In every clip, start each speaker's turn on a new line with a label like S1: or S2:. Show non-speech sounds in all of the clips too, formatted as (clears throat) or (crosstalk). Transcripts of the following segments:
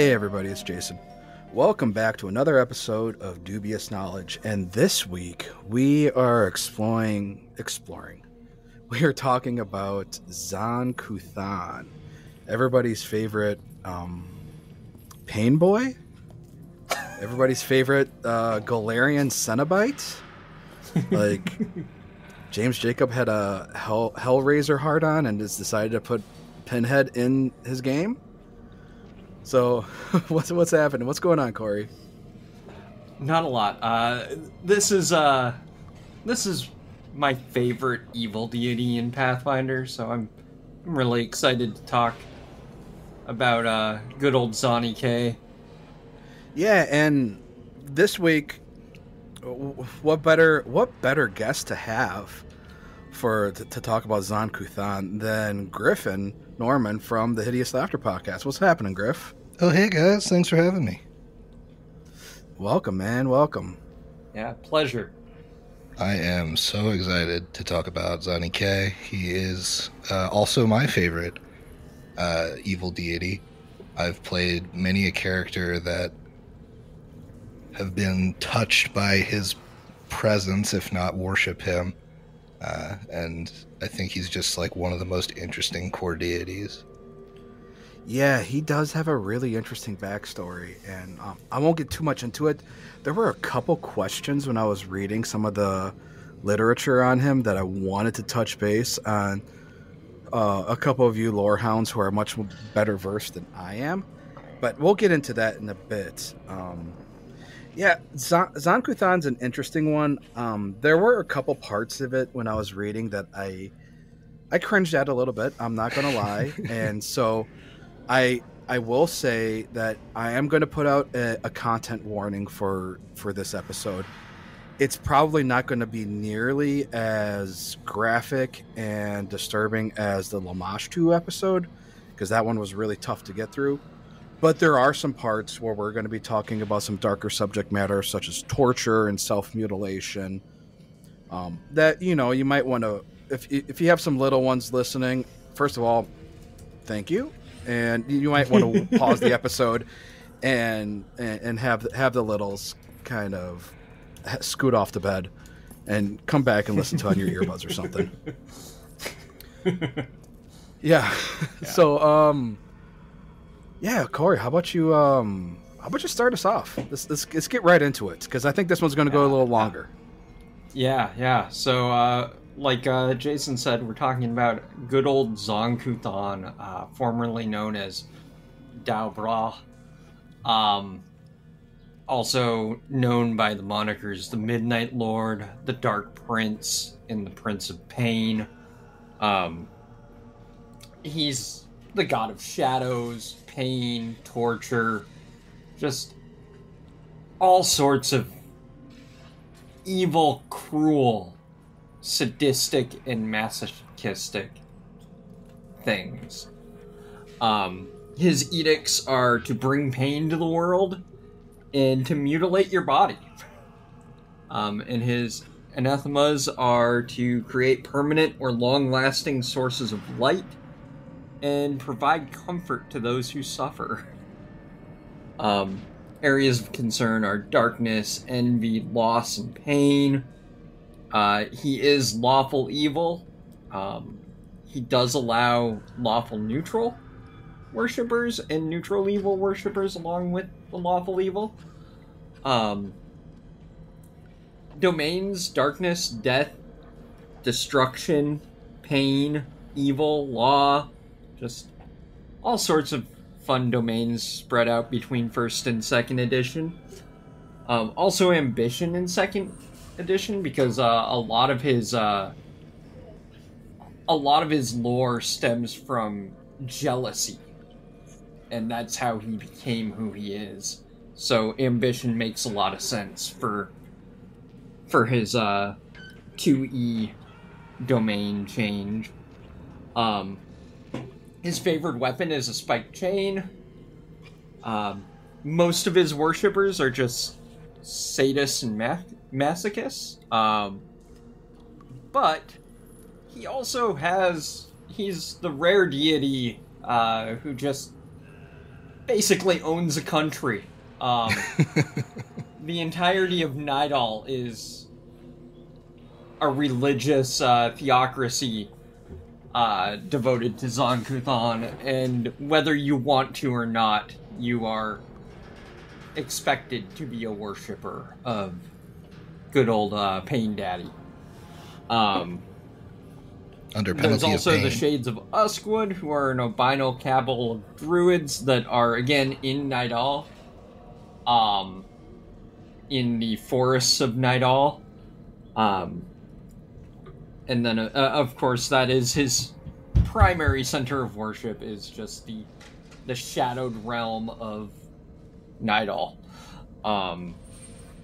S1: Hey everybody, it's Jason. Welcome back to another episode of Dubious Knowledge. And this week we are exploring exploring. We are talking about Zon-Kuthon, everybody's favorite um, pain boy, everybody's favorite uh, Golarion Cenobite. Like (laughs) James Jacob had a Hell Hellraiser hard on and has decided to put Pinhead in his game. So, (laughs) what's what's happening? What's going on, Cori?
S2: Not a lot. Uh, this is uh, this is my favorite evil deity in Pathfinder, so I'm I'm really excited to talk about uh, good old Zani K.
S1: Yeah, and this week, what better what better guest to have for to, to talk about Zon-Kuthon than Griffin Norman from the Hideous Laughter podcast? What's happening, Griff?
S3: Oh, hey guys, thanks for having me.
S1: Welcome, man. Welcome.
S2: Yeah, pleasure.
S3: I am so excited to talk about Zani K. He is uh, also my favorite uh, evil deity. I've played many a character that have been touched by his presence, if not worship him. Uh, and I think he's just like one of the most interesting core deities.
S1: Yeah, he does have a really interesting backstory, and um, I won't get too much into it. There were a couple questions when I was reading some of the literature on him that I wanted to touch base on. Uh, a couple of you lore hounds who are much better versed than I am, but we'll get into that in a bit. Um, yeah, Zon-Kuthon's an interesting one. Um, there were a couple parts of it when I was reading that I I cringed at a little bit. I'm not gonna lie, (laughs) and so I I will say that I am going to put out a, a, content warning for for this episode. It's probably not going to be nearly as graphic and disturbing as the Lamashtu episode because that one was really tough to get through. But there are some parts where we're going to be talking about some darker subject matter, such as torture and self mutilation. Um, that you know you might want to if if you have some little ones listening. First of all, thank you and you might want to (laughs) pause the episode and, and and have have the littles kind of scoot off the bed and come back and listen to on your (laughs) earbuds or something. (laughs) Yeah. yeah. So um yeah, Cori, how about you um how about you start us off? Let's let's, let's get right into it because I think this one's going to yeah, go a little longer.
S2: Yeah, yeah. So uh like uh, Jason said, we're talking about good old Zon-Kuthon, uh, formerly known as Dou-Bral. Um, also known by the monikers the Midnight Lord, the Dark Prince, and the Prince of Pain. Um, he's the god of shadows, pain, torture, just all sorts of evil, cruel sadistic and masochistic things. Um, his edicts are to bring pain to the world and to mutilate your body. Um, and his anathemas are to create permanent or long lasting sources of light and provide comfort to those who suffer. Um, areas of concern are darkness, envy, loss, and pain uh, he is lawful evil. Um, he does allow lawful neutral worshippers and neutral evil worshippers along with the lawful evil. Um, domains, darkness, death, destruction, pain, evil, law, just all sorts of fun domains spread out between first and second edition. Um, also, ambition in second edition because uh, a lot of his uh, a lot of his lore stems from jealousy, and that's how he became who he is. So ambition makes a lot of sense for for his uh, 2e domain change. Um, his favorite weapon is a spiked chain. Um, most of his worshippers are just sadists and math masochist. Um, but he also has he's the rare deity uh, who just basically owns a country. Um, (laughs) the entirety of Nidal is a religious uh, theocracy uh, devoted to Zon-Kuthon, and whether you want to or not, you are expected to be a worshiper of good old uh, Pain Daddy. Um,
S3: Under
S2: there's
S3: penalty of
S2: also the Shades of Uskwood, who are an albino cabal of druids that are again in Nidal. Um, in the forests of Nidal. Um, and then, uh, of course, that is his primary center of worship is just the the shadowed realm of Nidal. Um,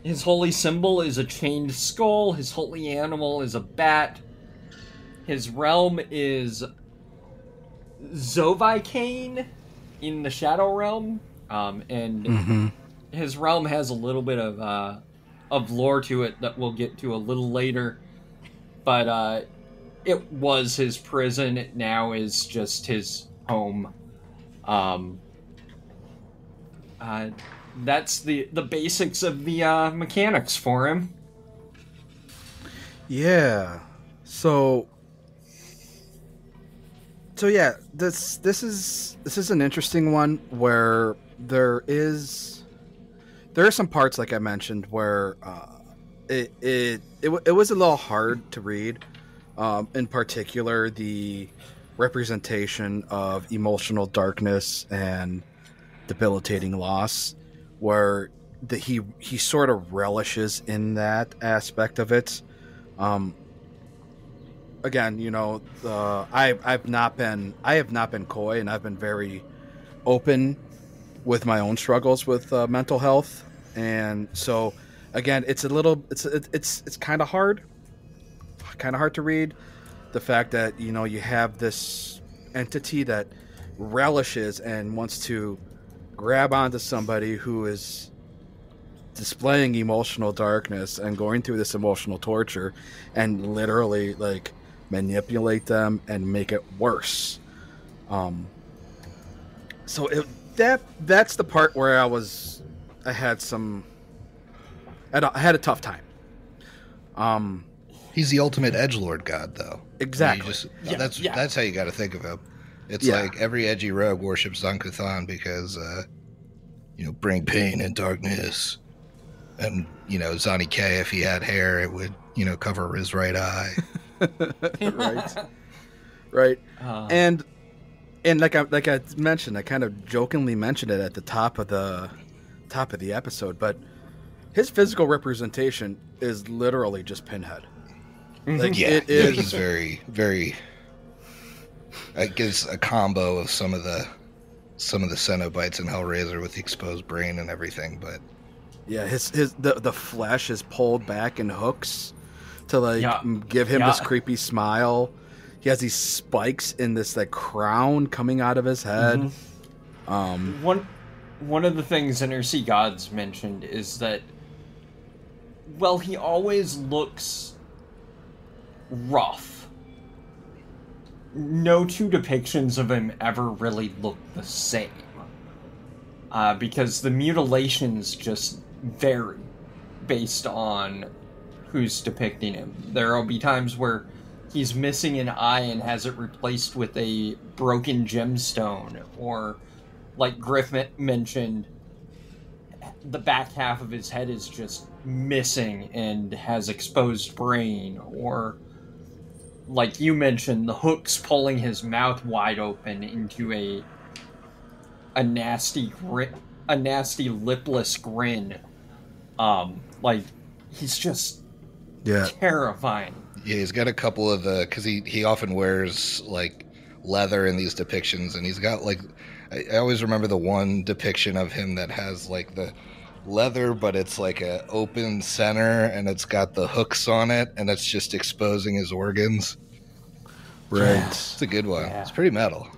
S2: his holy symbol is a chained skull. His holy animal is a bat. His realm is Xovaikain in the Shadow Realm, um, and
S1: Mm-hmm.
S2: his realm has a little bit of uh, of lore to it that we'll get to a little later. But uh, it was his prison. It now is just his home. Um, uh, that's the the basics of the uh, mechanics for him.
S1: Yeah. So So yeah, this this is this is an interesting one where there is there are some parts like I mentioned where uh, it it it, it was a little hard to read. Um, in particular, the representation of emotional darkness and debilitating loss, where the, he he sort of relishes in that aspect of it. Um, again, you know, I I've not been I have not been coy, and I've been very open with my own struggles with uh, mental health, and so again, it's a little it's it, it's it's kind of hard, kind of hard to read. The fact that you know you have this entity that relishes and wants to grab onto somebody who is displaying emotional darkness and going through this emotional torture and literally like manipulate them and make it worse um so it, that that's the part where i was i had some I, had had a tough time um
S3: He's the ultimate edge lord god, though.
S1: Exactly.
S3: You just-
S2: Yeah,
S3: that's
S2: yeah.
S3: that's how you got to think of him. It's
S1: Yeah.
S3: like every edgy rogue worships Zon-Kuthon because, uh, you know, bring pain and darkness. And you know, Zani K, if he had hair, it would you know cover his right eye. (laughs)
S1: right (laughs) right
S2: Uh,
S1: and and like I like I mentioned, I kind of jokingly mentioned it at the top of the top of the episode, but his physical representation is literally just Pinhead. Like
S3: yeah,
S1: it
S3: yeah,
S1: is.
S3: he's very very. It gives a combo of some of the some of the Cenobites in Hellraiser with the exposed brain and everything, but
S1: yeah, his his the the flesh is pulled back in hooks to like
S2: Yeah.
S1: give him this creepy smile. He has these spikes in this like crown coming out of his head.
S2: Mhm.
S1: Um,
S2: one one of the things Sea Gods mentioned is that well, he always looks rough. No two depictions of him ever really look the same. Uh, because the mutilations just vary based on who's depicting him. There will be times where he's missing an eye and has it replaced with a broken gemstone, or like Griff me- mentioned, the back half of his head is just missing and has exposed brain, or like you mentioned, the hooks pulling his mouth wide open into a a nasty grin, a nasty lipless grin. Um, like he's just
S1: yeah,
S2: terrifying.
S3: Yeah, he's got a couple of the because he he often wears like leather in these depictions, and he's got like I, I always remember the one depiction of him that has like the leather, but it's like a open center, and it's got the hooks on it, and it's just exposing his organs.
S1: right.
S3: It's a good one.
S2: Yeah.
S3: It's pretty metal.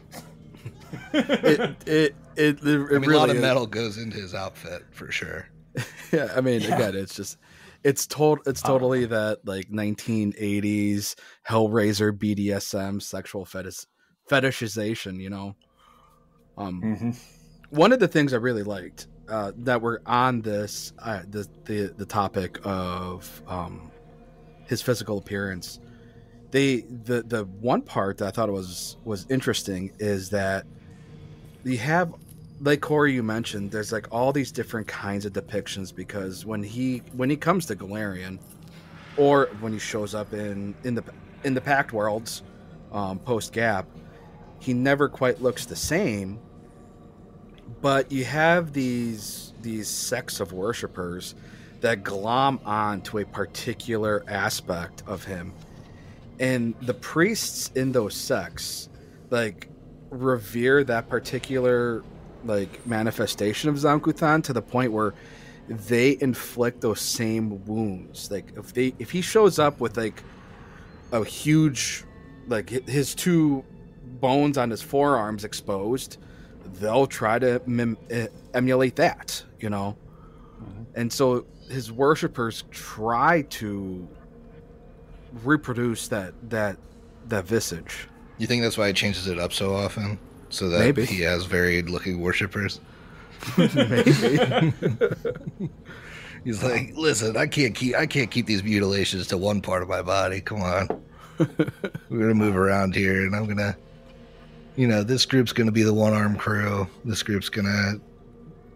S1: it, (laughs) it it it, it
S3: I mean, a lot of
S1: is.
S3: metal goes into his outfit for sure. (laughs)
S1: Yeah, I mean,
S2: Yeah.
S1: again, it's just it's total it's
S2: Uh,
S1: totally that like 1980s Hellraiser BDSM sexual fetish fetishization, you know. Um
S2: Mm-hmm.
S1: one of the things I really liked uh, that were on this uh, the, the the topic of um, his physical appearance. They the the one part that I thought was was interesting is that you have like Cori you mentioned there's like all these different kinds of depictions because when he when he comes to Golarion or when he shows up in in the in the Pact worlds um, post Gap he never quite looks the same but you have these these sects of worshippers that glom on to a particular aspect of him. And the priests in those sects like revere that particular like manifestation of Zon-Kuthon to the point where they inflict those same wounds. Like if they if he shows up with like a huge like his two bones on his forearms exposed they'll try to mim- emulate that you know mm-hmm. and so his worshippers try to reproduce that that that visage.
S3: You think that's why he changes it up so often, so that Maybe. he has varied looking worshippers? Maybe. (laughs) He's like, listen, I can't keep I can't keep these mutilations to one part of my body. Come on, (laughs) we're gonna move around here, and I'm gonna, you know, this group's gonna be the one arm crew. This group's gonna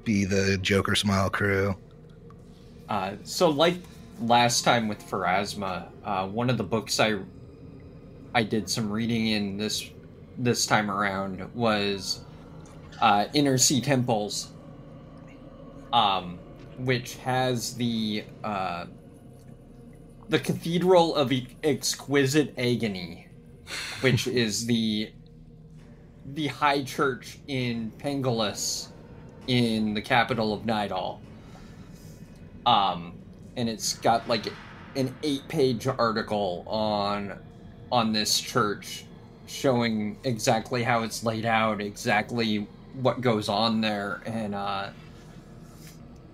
S3: be the Joker smile crew.
S2: Uh, so, like last time with Pharasma, uh, one of the books I I did some reading in this this time around was uh, Inner Sea Temples, um, which has the uh, the Cathedral of Exquisite Agony, which is the the high church in Pangolais in the capital of Nidal um, and it's got like an eight-page article on on this church showing exactly how it's laid out, exactly what goes on there, and uh,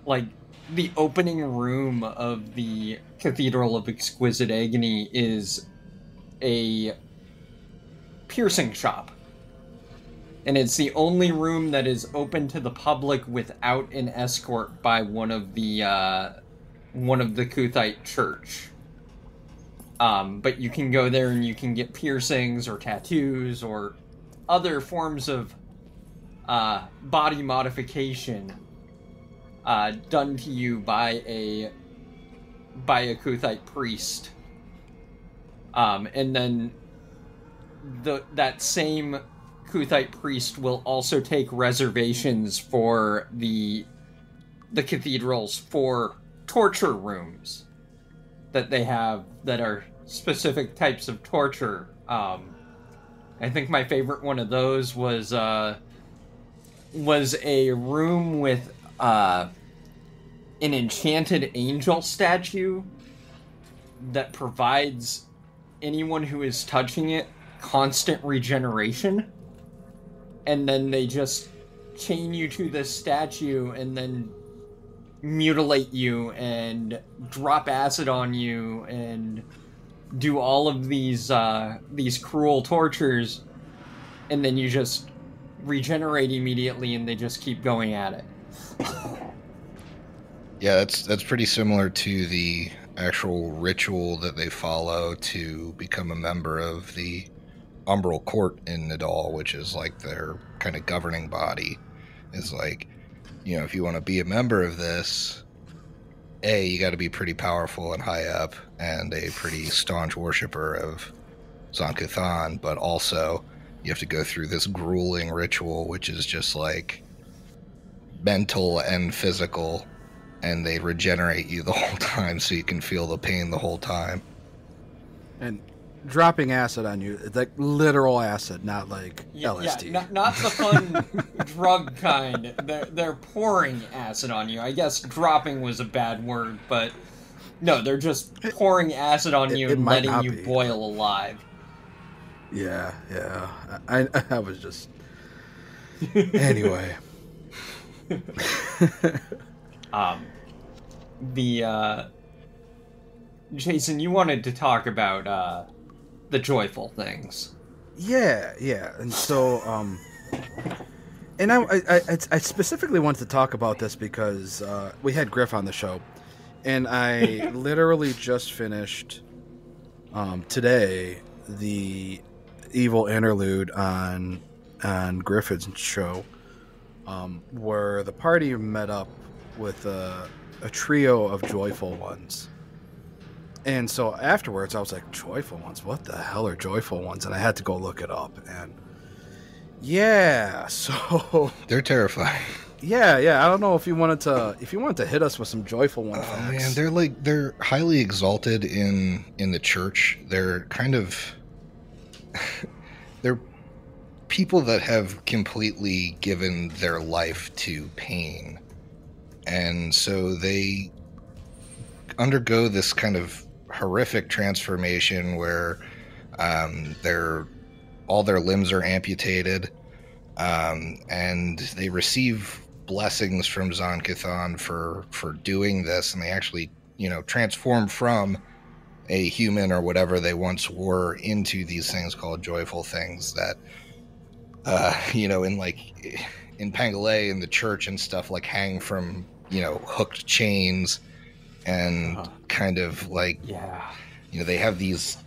S2: like the opening room of the Cathedral of Exquisite Agony is a piercing shop. And it's the only room that is open to the public without an escort by one of the uh, one of the Kuthite church. Um, but you can go there and you can get piercings or tattoos or other forms of uh, body modification uh, done to you by a by a Kuthite priest. Um, and then the that same Kuthite priest will also take reservations for the the cathedrals for torture rooms that they have that are specific types of torture. Um, I think my favorite one of those was uh, was a room with uh, an enchanted angel statue that provides anyone who is touching it constant regeneration. And then they just chain you to this statue and then mutilate you and drop acid on you and do all of these uh, these cruel tortures, and then you just regenerate immediately, and they just keep going at it. (coughs)
S3: yeah, that's that's pretty similar to the actual ritual that they follow to become a member of the Umbral Court in Nidal, which is like their kind of governing body. Is like you know, if you want to be a member of this, A, you got to be pretty powerful and high up and a pretty staunch worshiper of Zon-Kuthon, but also you have to go through this grueling ritual, which is just like mental and physical, and they regenerate you the (laughs) whole time so you can feel the pain the whole time.
S1: And dropping acid on you. Like literal acid, not like yeah, LSD.
S2: Yeah, not, not the fun (laughs) drug kind. They're, they're pouring acid on you. I guess dropping was a bad word, but no, they're just pouring acid on you it, and letting you be. boil alive.
S1: Yeah, yeah. I, I was just. Anyway. (laughs)
S2: um, the, uh, Jason, you wanted to talk about, uh, the joyful things.
S1: Yeah, yeah. And so um and I, I, I specifically wanted to talk about this because uh, we had Griff on the show, and I (laughs) literally just finished um, today the evil interlude on on Griffin's show, um, where the party met up with a, a trio of joyful ones. And so afterwards, I was like, "Joyful ones? What the hell are joyful ones?" And I had to go look it up. And yeah, (laughs) so
S3: They're terrifying.
S1: yeah, yeah. I don't know if you wanted to if you wanted to hit us with some joyful one
S3: Oh
S1: facts.
S3: man, they're like they're highly exalted in in the church. They're kind of (laughs) they're people that have completely given their life to pain. And so they undergo this kind of horrific transformation where um, their all their limbs are amputated, um, and they receive blessings from Zon-Kuthon for for doing this, and they actually you know transform from a human or whatever they once were into these things called joyful things that uh you know in like in Pangolais in the church and stuff like hang from you know hooked chains and
S2: Uh-huh.
S3: kind of like
S2: Yeah.
S3: you know they have these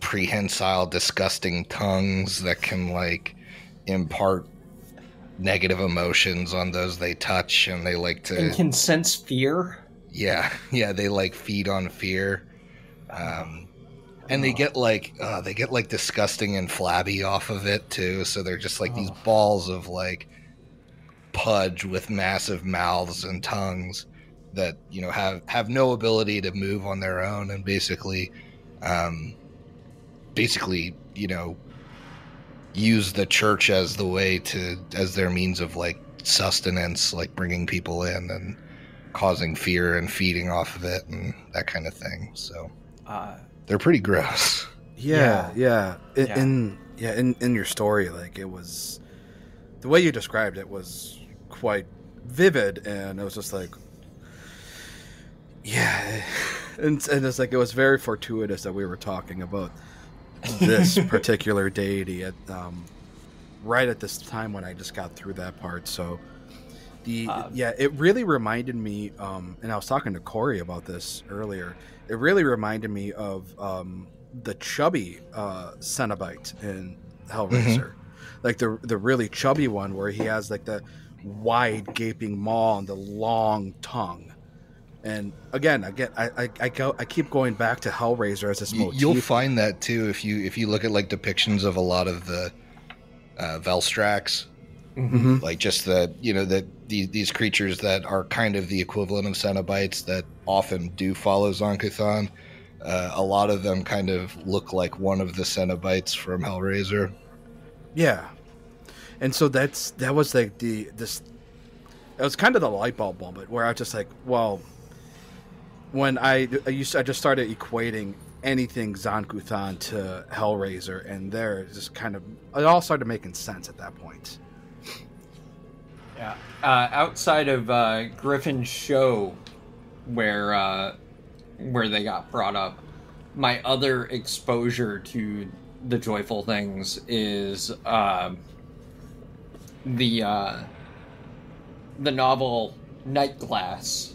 S3: prehensile disgusting tongues that can like impart negative emotions on those they touch and they like to
S2: And can sense fear.
S3: yeah (laughs) yeah they like feed on fear um and they get like uh, they get like disgusting and flabby off of it too so they're just like these
S2: Oh.
S3: balls of like pudge with massive mouths and tongues that you know have have no ability to move on their own and basically um basically you know use the church as the way to as their means of like sustenance like bringing people in and causing fear and feeding off of it and that kind of thing so
S2: Uh,
S3: they're pretty gross (laughs)
S1: Yeah, yeah. In,
S2: Yeah.
S1: in yeah, in in your story, like it was the way you described it was quite vivid, and it was just like, yeah, (laughs) and and it's like it was very fortuitous that we were talking about this (laughs) particular deity at um, right at this time when I just got through that part. So the
S2: Um,
S1: yeah, it really reminded me, um, and I was talking to Cori about this earlier. It really reminded me of um, the chubby uh, Cenobite in Hellraiser, like the the really chubby one where he has like the wide gaping maw and the long tongue. And again, again, I, I, I go, I keep going back to Hellraiser as this motif.
S3: you'll find that too if you if you look at like depictions of a lot of the uh, velstracs
S1: Mhm.
S3: like just the you know that these, these creatures that are kind of the equivalent of cenobites that often do follow Zon-Kuthon. Uh, a lot of them kind of look like one of the cenobites from Hellraiser.
S1: Yeah, and so that's that was like the this. It was kind of the light bulb moment where I was just like, well, when I I used I just started equating anything Zon-Kuthon to Hellraiser, and there just kind of it all started making sense at that point.
S2: Yeah. Uh, outside of uh, Griffin's show, where uh, where they got brought up, my other exposure to the joyful things is um the uh, the novel Nightglass,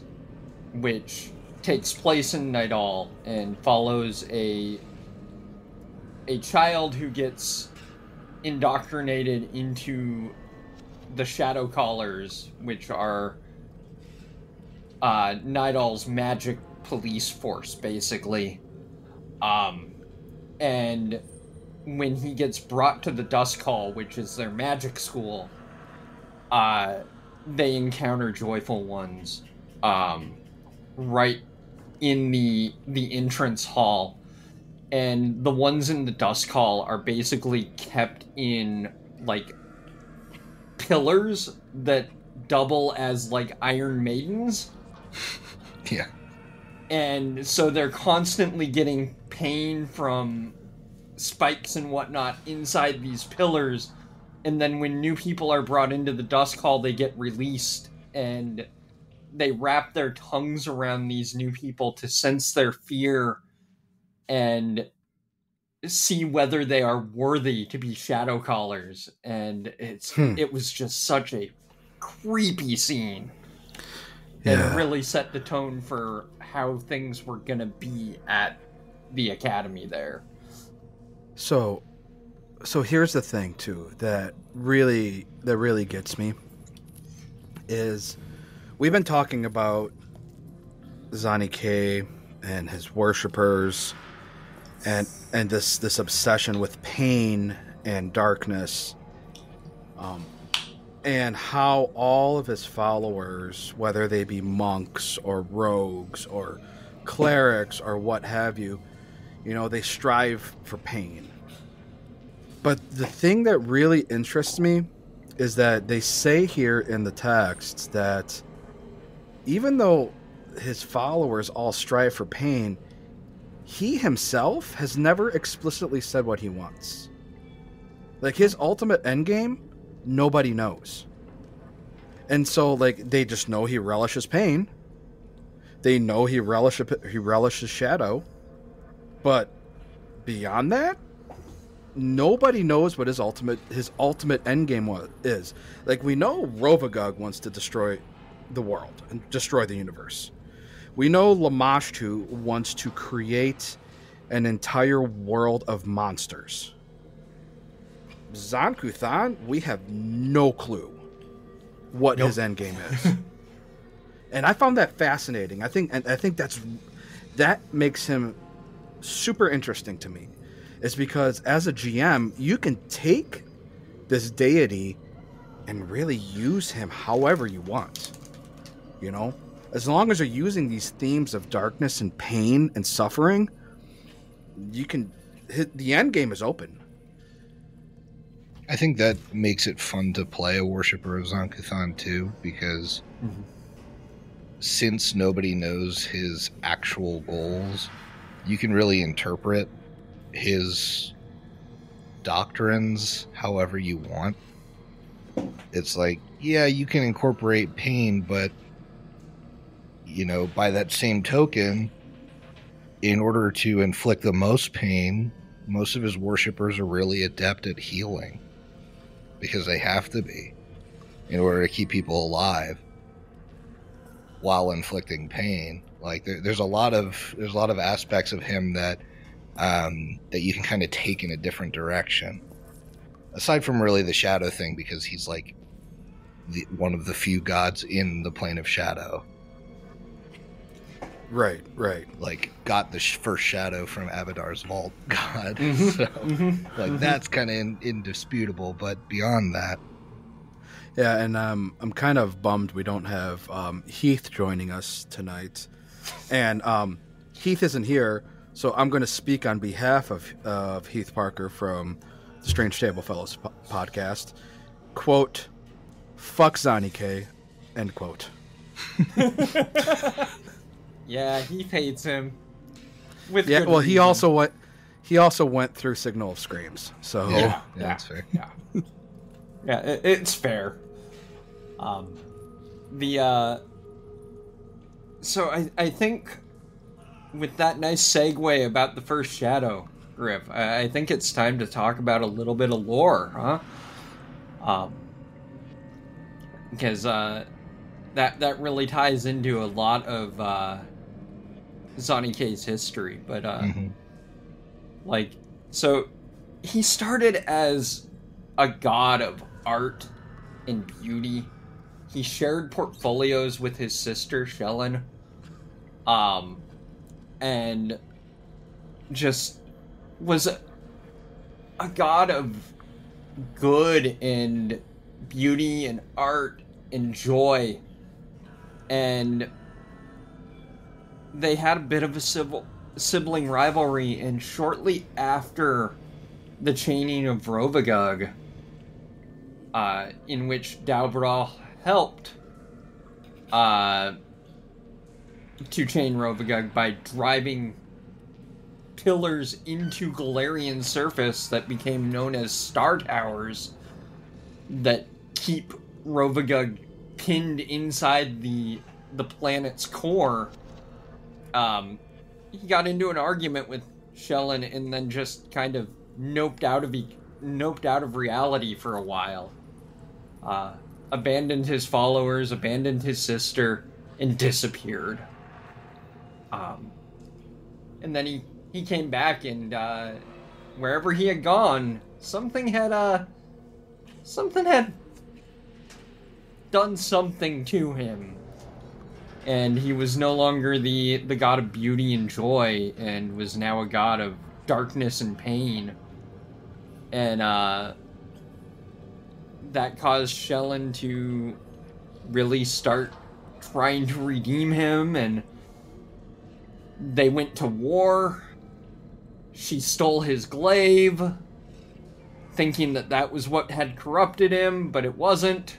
S2: which takes place in Nidal and follows a a child who gets indoctrinated into the Shadow Callers, which are uh, Nidal's magic police force, basically. Um, and when he gets brought to the Dusk Hall, which is their magic school, uh, they encounter Joyful Ones um, right in the the entrance hall, and the ones in the Dusk Hall are basically kept in like pillars that double as like Iron Maidens. (laughs)
S3: Yeah.
S2: And so they're constantly getting pain from spikes and whatnot inside these pillars. And then when new people are brought into the Dusk Hall, they get released and they wrap their tongues around these new people to sense their fear and see whether they are worthy to be shadow callers and it's
S1: Hmm.
S2: it was just such a creepy scene and
S1: Yeah.
S2: it really set the tone for how things were gonna be at the academy there
S1: So, so here's the thing too that really that really gets me is we've been talking about Zani K and his worshippers and and this this obsession with pain and darkness um and how all of his followers whether they be monks or rogues or clerics or what have you you know they strive for pain. But the thing that really interests me is that they say here in the text that even though his followers all strive for pain, he himself has never explicitly said what he wants. Like his ultimate endgame, nobody knows. And so like they just know he relishes pain. They know he relishes he relishes shadow. But beyond that, nobody knows what his ultimate his ultimate endgame was is. Like we know Rovagug wants to destroy the world and destroy the universe. We know Lamashtu wants to create an entire world of monsters. Zon-Kuthon, we have no clue what his endgame is. (laughs) and I found that fascinating. I think and I think that's that makes him super interesting to me is because as a GM, you can take this deity and really use him however you want. You know, as long as you're using these themes of darkness and pain and suffering, you can hit the end game is open.
S3: I think that makes it fun to play a worshiper of Zon-Kuthon too, because
S2: Mhm.
S3: since nobody knows his actual goals, you can really interpret his doctrines however you want. It's like, yeah, you can incorporate pain, but you know, by that same token, in order to inflict the most pain, most of his worshippers are really adept at healing because they have to be in order to keep people alive while inflicting pain. Like there, there's a lot of there's a lot of aspects of him that um, that you can kind of take in a different direction. Aside from really the shadow thing, because he's like the, one of the few gods in the plane of shadow.
S1: Right, right.
S3: Like got the sh- first shadow from Abadar's vault (laughs) god.
S2: Mhm,
S3: So
S2: mhm,
S3: like
S2: mhm.
S3: that's kind of in, indisputable. But beyond that,
S1: Yeah, and um, I'm kind of bummed we don't have um, Heath joining us tonight. And um, Heath isn't here, so I'm going to speak on behalf of, of Heath Parker from the Strange Table Fellows po- podcast. Quote, fuck Zani K, end quote. (laughs) (laughs)
S2: yeah he hates him with
S1: Yeah,
S2: good
S1: well, he also went. He also went through Signal of Screams, so
S3: yeah,
S2: yeah.
S3: that's fair.
S2: yeah yeah it, it's fair um the uh so i i think with that nice segue about the first shadow griff i, I think it's time to talk about a little bit of lore huh um because uh that that really ties into a lot of uh Zani K's history but uh
S3: Mhm.
S2: like, so he started as a god of art and beauty. He shared portfolios with his sister Shelyn. Um, and just was a, a god of good and beauty and art and joy. And they had a bit of a civil sibling rivalry, and shortly after the chaining of Rovagug, uh, in which Dou-Bral helped uh, to chain Rovagug by driving pillars into Golarion surface that became known as Star Towers that keep Rovagug pinned inside the the planet's core. Um, he got into an argument with Shelyn and then just kind of noped out of noped out of reality for a while. Uh, abandoned his followers, abandoned his sister, and disappeared. Um, and then he he came back and uh, wherever he had gone, something had uh something had done something to him and he was no longer the the god of beauty and joy and was now a god of darkness and pain. And uh that caused Shelyn to really start trying to redeem him and they went to war. She stole his glaive thinking that that was what had corrupted him but it wasn't.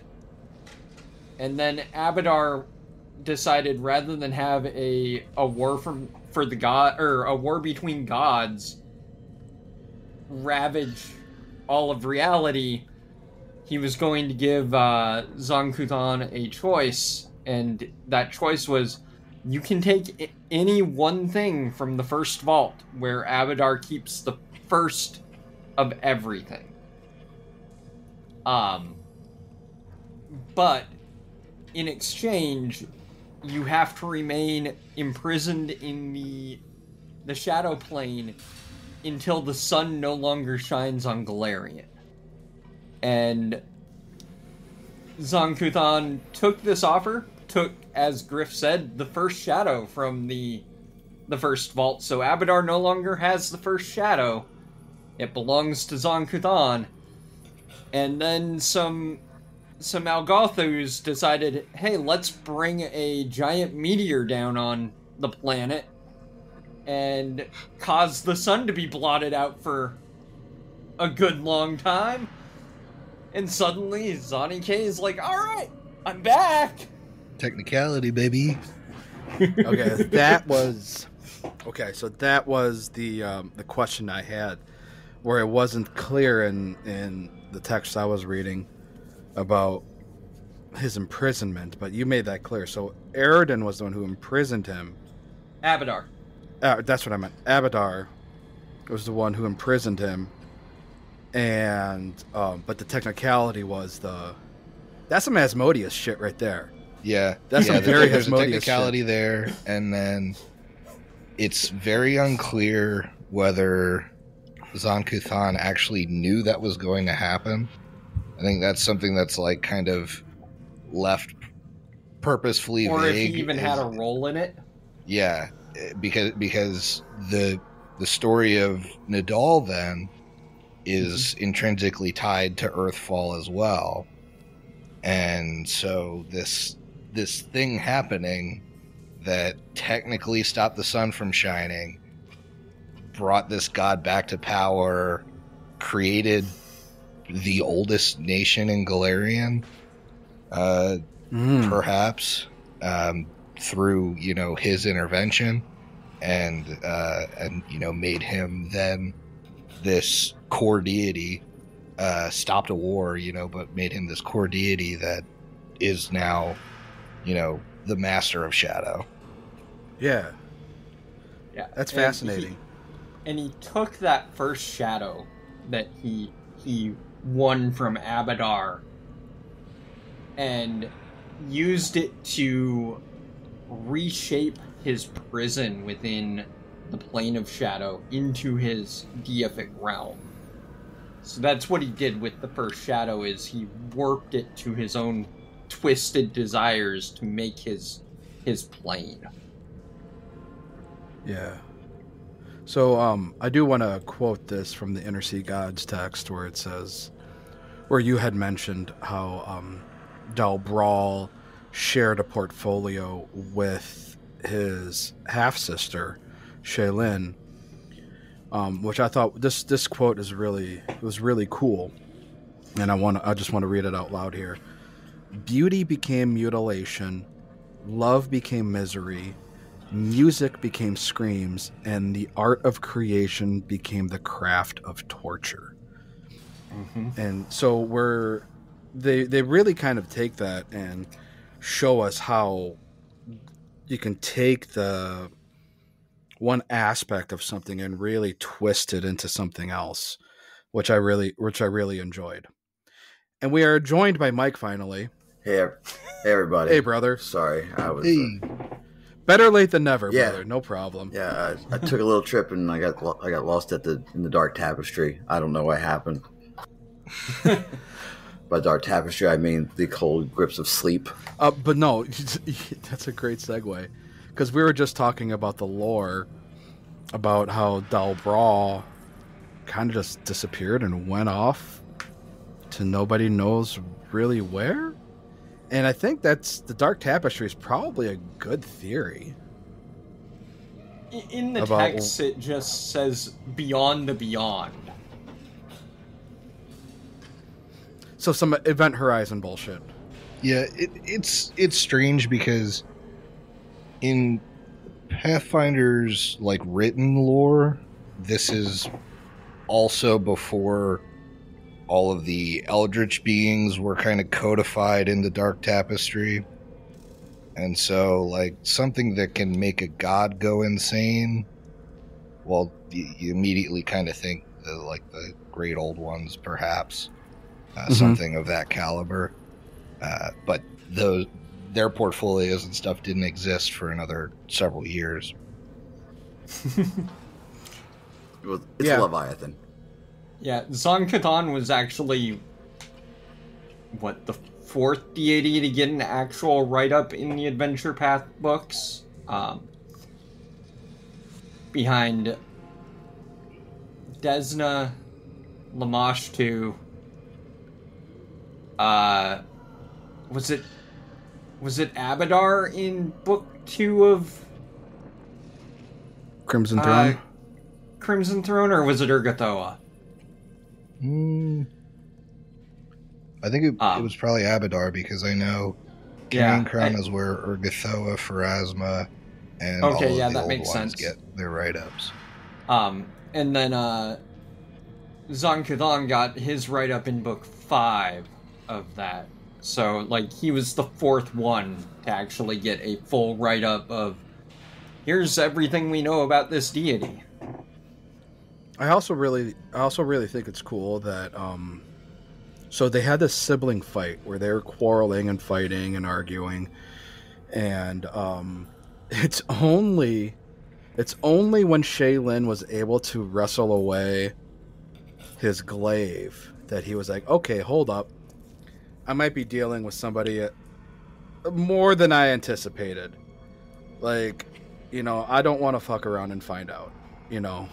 S2: And then Abadar decided rather than have a a war from for the god or a war between gods ravage all of reality, he was going to give uh, Zon-Kuthon a choice, and that choice was you can take any one thing from the first vault where Abadar keeps the first of everything. Um, but in exchange, you have to remain imprisoned in the the shadow plane until the sun no longer shines on Golarion. And Zon-Kuthon took this offer, took, as Griff said, the first shadow from the the first vault. So Abadar no longer has the first shadow. It belongs to Zon-Kuthon. And then some some Alghollthus decided, hey, let's bring a giant meteor down on the planet and cause the sun to be blotted out for a good long time. And suddenly, Zonny K is like, alright, I'm back!
S3: Technicality, baby. (laughs)
S1: okay, that was okay. So that was the um, the question I had, where it wasn't clear in in the text I was reading about his imprisonment, but you made that clear. So Aroden was the one who imprisoned him.
S2: Abadar.
S1: Uh, that's what I meant. Abadar was the one who imprisoned him, and um, but the technicality was the that's some Asmodeus shit right there.
S3: Yeah,
S1: That's
S3: yeah,
S1: some
S3: there-
S1: very
S3: there's a
S1: Asmodeus
S3: technicality there, and then it's very unclear whether Zon-Kuthon actually knew that was going to happen. I think that's something that's like kind of left purposefully
S2: Or if he even
S3: is-
S2: had a role in it.
S3: Yeah, because because the the story of Nidal then is mm-hmm. intrinsically tied to Earthfall as well, and so this this thing happening that technically stopped the sun from shining, brought this god back to power, created the oldest nation in Golarion, uh,
S1: Mm.
S3: perhaps um, through you know his intervention and uh, and you know made him then this core deity uh, stopped a war you know but made him this core deity that is now you know the master of shadow
S1: Yeah,
S2: Yeah.
S1: that's
S2: And he-
S1: fascinating.
S2: and he took that first shadow that he he won from Abadar and used it to reshape his prison within the plane of shadow into his deific realm. So that's what he did with the first shadow is he warped it to his own twisted desires to make his his plane.
S1: Yeah. So um, I do want to quote this from the Inner Sea Gods text where it says, where you had mentioned how um, Dou-Bral shared a portfolio with his half sister, Shelyn, um, which I thought this this quote is really was really cool, and I want I just want to read it out loud here. Beauty became mutilation, love became misery, music became screams, and the art of creation became the craft of torture. And so we're they they really kind of take that and show us how you can take the one aspect of something and really twist it into something else, which I really which I really enjoyed. And we are joined by Mike finally.
S4: Hey, hey, everybody.
S1: Hey, brother.
S4: Sorry, I was.
S3: Hey,
S4: Uh,
S1: Better late than never,
S4: Yeah.
S1: brother. No problem.
S4: yeah, I, I took a little trip and I got I got lost at the in the dark tapestry. I don't know what happened. (laughs) By dark tapestry, I mean the cold grips of sleep.
S1: Uh, but no, (laughs) that's a great segue because we were just talking about the lore about how Dou-Bral kind of just disappeared and went off to nobody knows really where. And I think that's the Dark Tapestry is probably a good theory.
S2: In the
S1: About-
S2: text, it just says "Beyond the Beyond."
S1: So some Event Horizon bullshit.
S3: yeah, it, it's it's strange because in Pathfinder's like written lore, this is also before all of the eldritch beings were kind of codified in the dark tapestry. And so like something that can make a god go insane, well you, immediately kind of think the, like the great old ones perhaps. Uh,
S1: Mhm.
S3: something of that caliber. Uh, but those their portfolios and stuff didn't exist for another several years. (laughs)
S4: It was, it's
S1: Yeah.
S4: Leviathan.
S2: Yeah, Zon-Kuthon was actually what the fourth deity to get an actual write-up in the Adventure Path books, um, behind Desna, Lamash Lamashtu. Uh, was it was it Abadar in book two of
S1: Crimson
S2: uh,
S1: Throne.
S2: Crimson Throne, or was it Urgathoa?
S3: Hmm. I think it,
S2: Um,
S3: it was probably Abadar because I know
S2: Yeah,
S3: Canyon Crown
S2: I-
S3: is where Urgathoa, Pharasma, and
S2: Okay,
S3: all of
S2: yeah,
S3: the
S2: that
S3: old
S2: makes
S3: ones
S2: sense.
S3: get their write-ups.
S2: Um, and then uh, Zon-Kuthon got his write up in book five of that. So, like, he was the fourth one to actually get a full write up of here's everything we know about this deity.
S1: I also really, I also really think it's cool that, um, so they had this sibling fight where they were quarreling and fighting and arguing, and um, (laughs) it's only, it's only when Shelyn was able to wrestle away his glaive that he was like, okay, hold up, I might be dealing with somebody uh, more than I anticipated. Like, you know, I don't want to fuck around and find out, you know.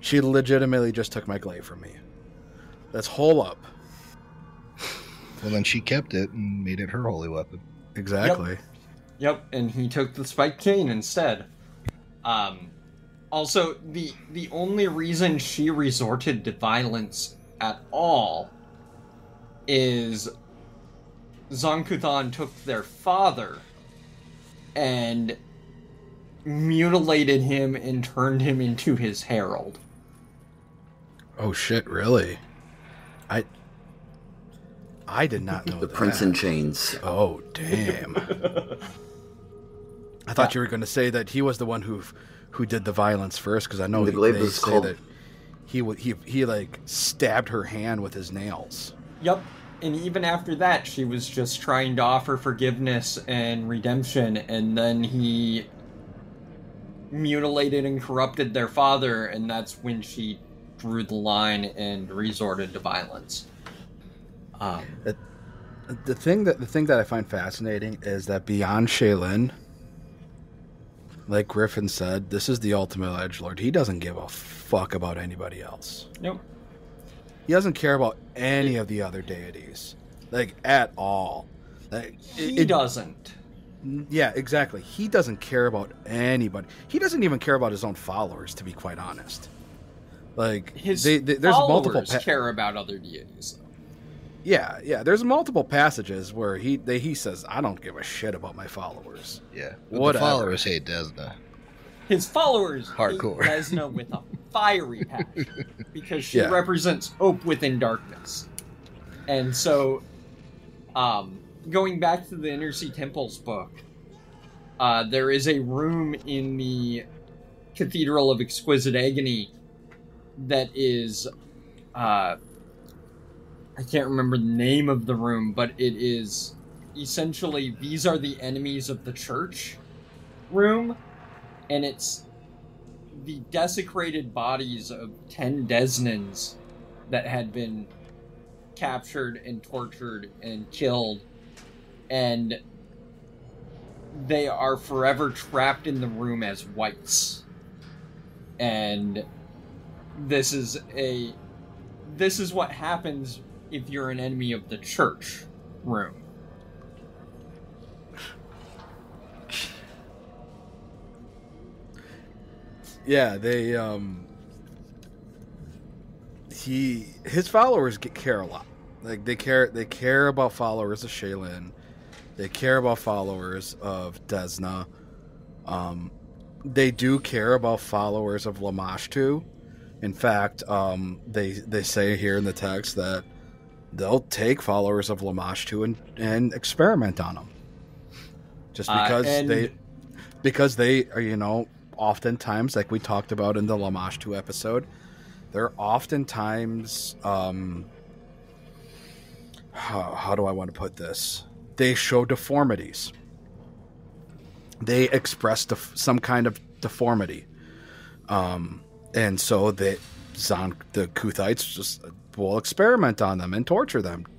S1: She legitimately just took my glaive from me. Let's hole up.
S3: Well, then she kept it and made it her holy weapon.
S1: Exactly.
S2: Yep, and he took the spike cane instead. Um, also, the the only reason she resorted to violence at all is Zon-Kuthon took their father and mutilated him and turned him into his herald.
S1: Oh shit! Really? I. I did not know
S4: The
S1: that.
S4: Prince in Chains.
S1: Oh damn! I thought you were going to say that he was the one who, who did the violence first, because I know
S4: The
S1: he, they say
S4: called-
S1: that he he he like stabbed her hand with his nails.
S2: Yep. And even after that, she was just trying to offer forgiveness and redemption, and then he mutilated and corrupted their father, and that's when she drew the line and resorted to violence. Um,
S1: The thing that the thing that I find fascinating is that beyond Shelyn, like Griffin said, this is the ultimate edge lord. He doesn't give a fuck about anybody else.
S2: nope.
S1: He doesn't care about any of the other deities, like at all. Like,
S2: He
S1: it-
S2: doesn't.
S1: Yeah, exactly. He doesn't care about anybody. He doesn't even care about his own followers, to be quite honest. Like
S2: His
S1: they, they- there's
S2: followers
S1: multiple. Pa-
S2: care about other deities.
S1: yeah, yeah. There's multiple passages where he they, he says, "I don't give a shit about my followers."
S3: Yeah, what followers hate Desna.
S2: His followers
S3: Hardcore.
S2: Desna with a fiery passion (laughs) because she
S1: Yeah.
S2: represents hope within darkness. And so, um, going back to the Inner Sea Temples book, uh, there is a room in the Cathedral of Exquisite Agony that is uh I can't remember the name of the room, but it is essentially these are the enemies of the church room and it's the desecrated bodies of 10 Desnans that had been captured and tortured and killed. And they are forever trapped in the room as wights. And this is a this is what happens if you're an enemy of the church room
S1: Yeah, they um he his followers get, care a lot. Like they care they care about followers of Shelyn. They care about followers of Desna. Um they do care about followers of Lamashtu. In fact, um they they say here in the text that they'll take followers of Lamashtu and and experiment on them. Just
S2: Uh,
S1: because
S2: and-
S1: they because they are, you know, oftentimes, like we talked about in the Lamashtu episode, they're oftentimes, um, how, how do I want to put this? They show deformities. They express def- some kind of deformity. Um, and so they, Zon, the Kuthites just will experiment on them and torture them. (laughs)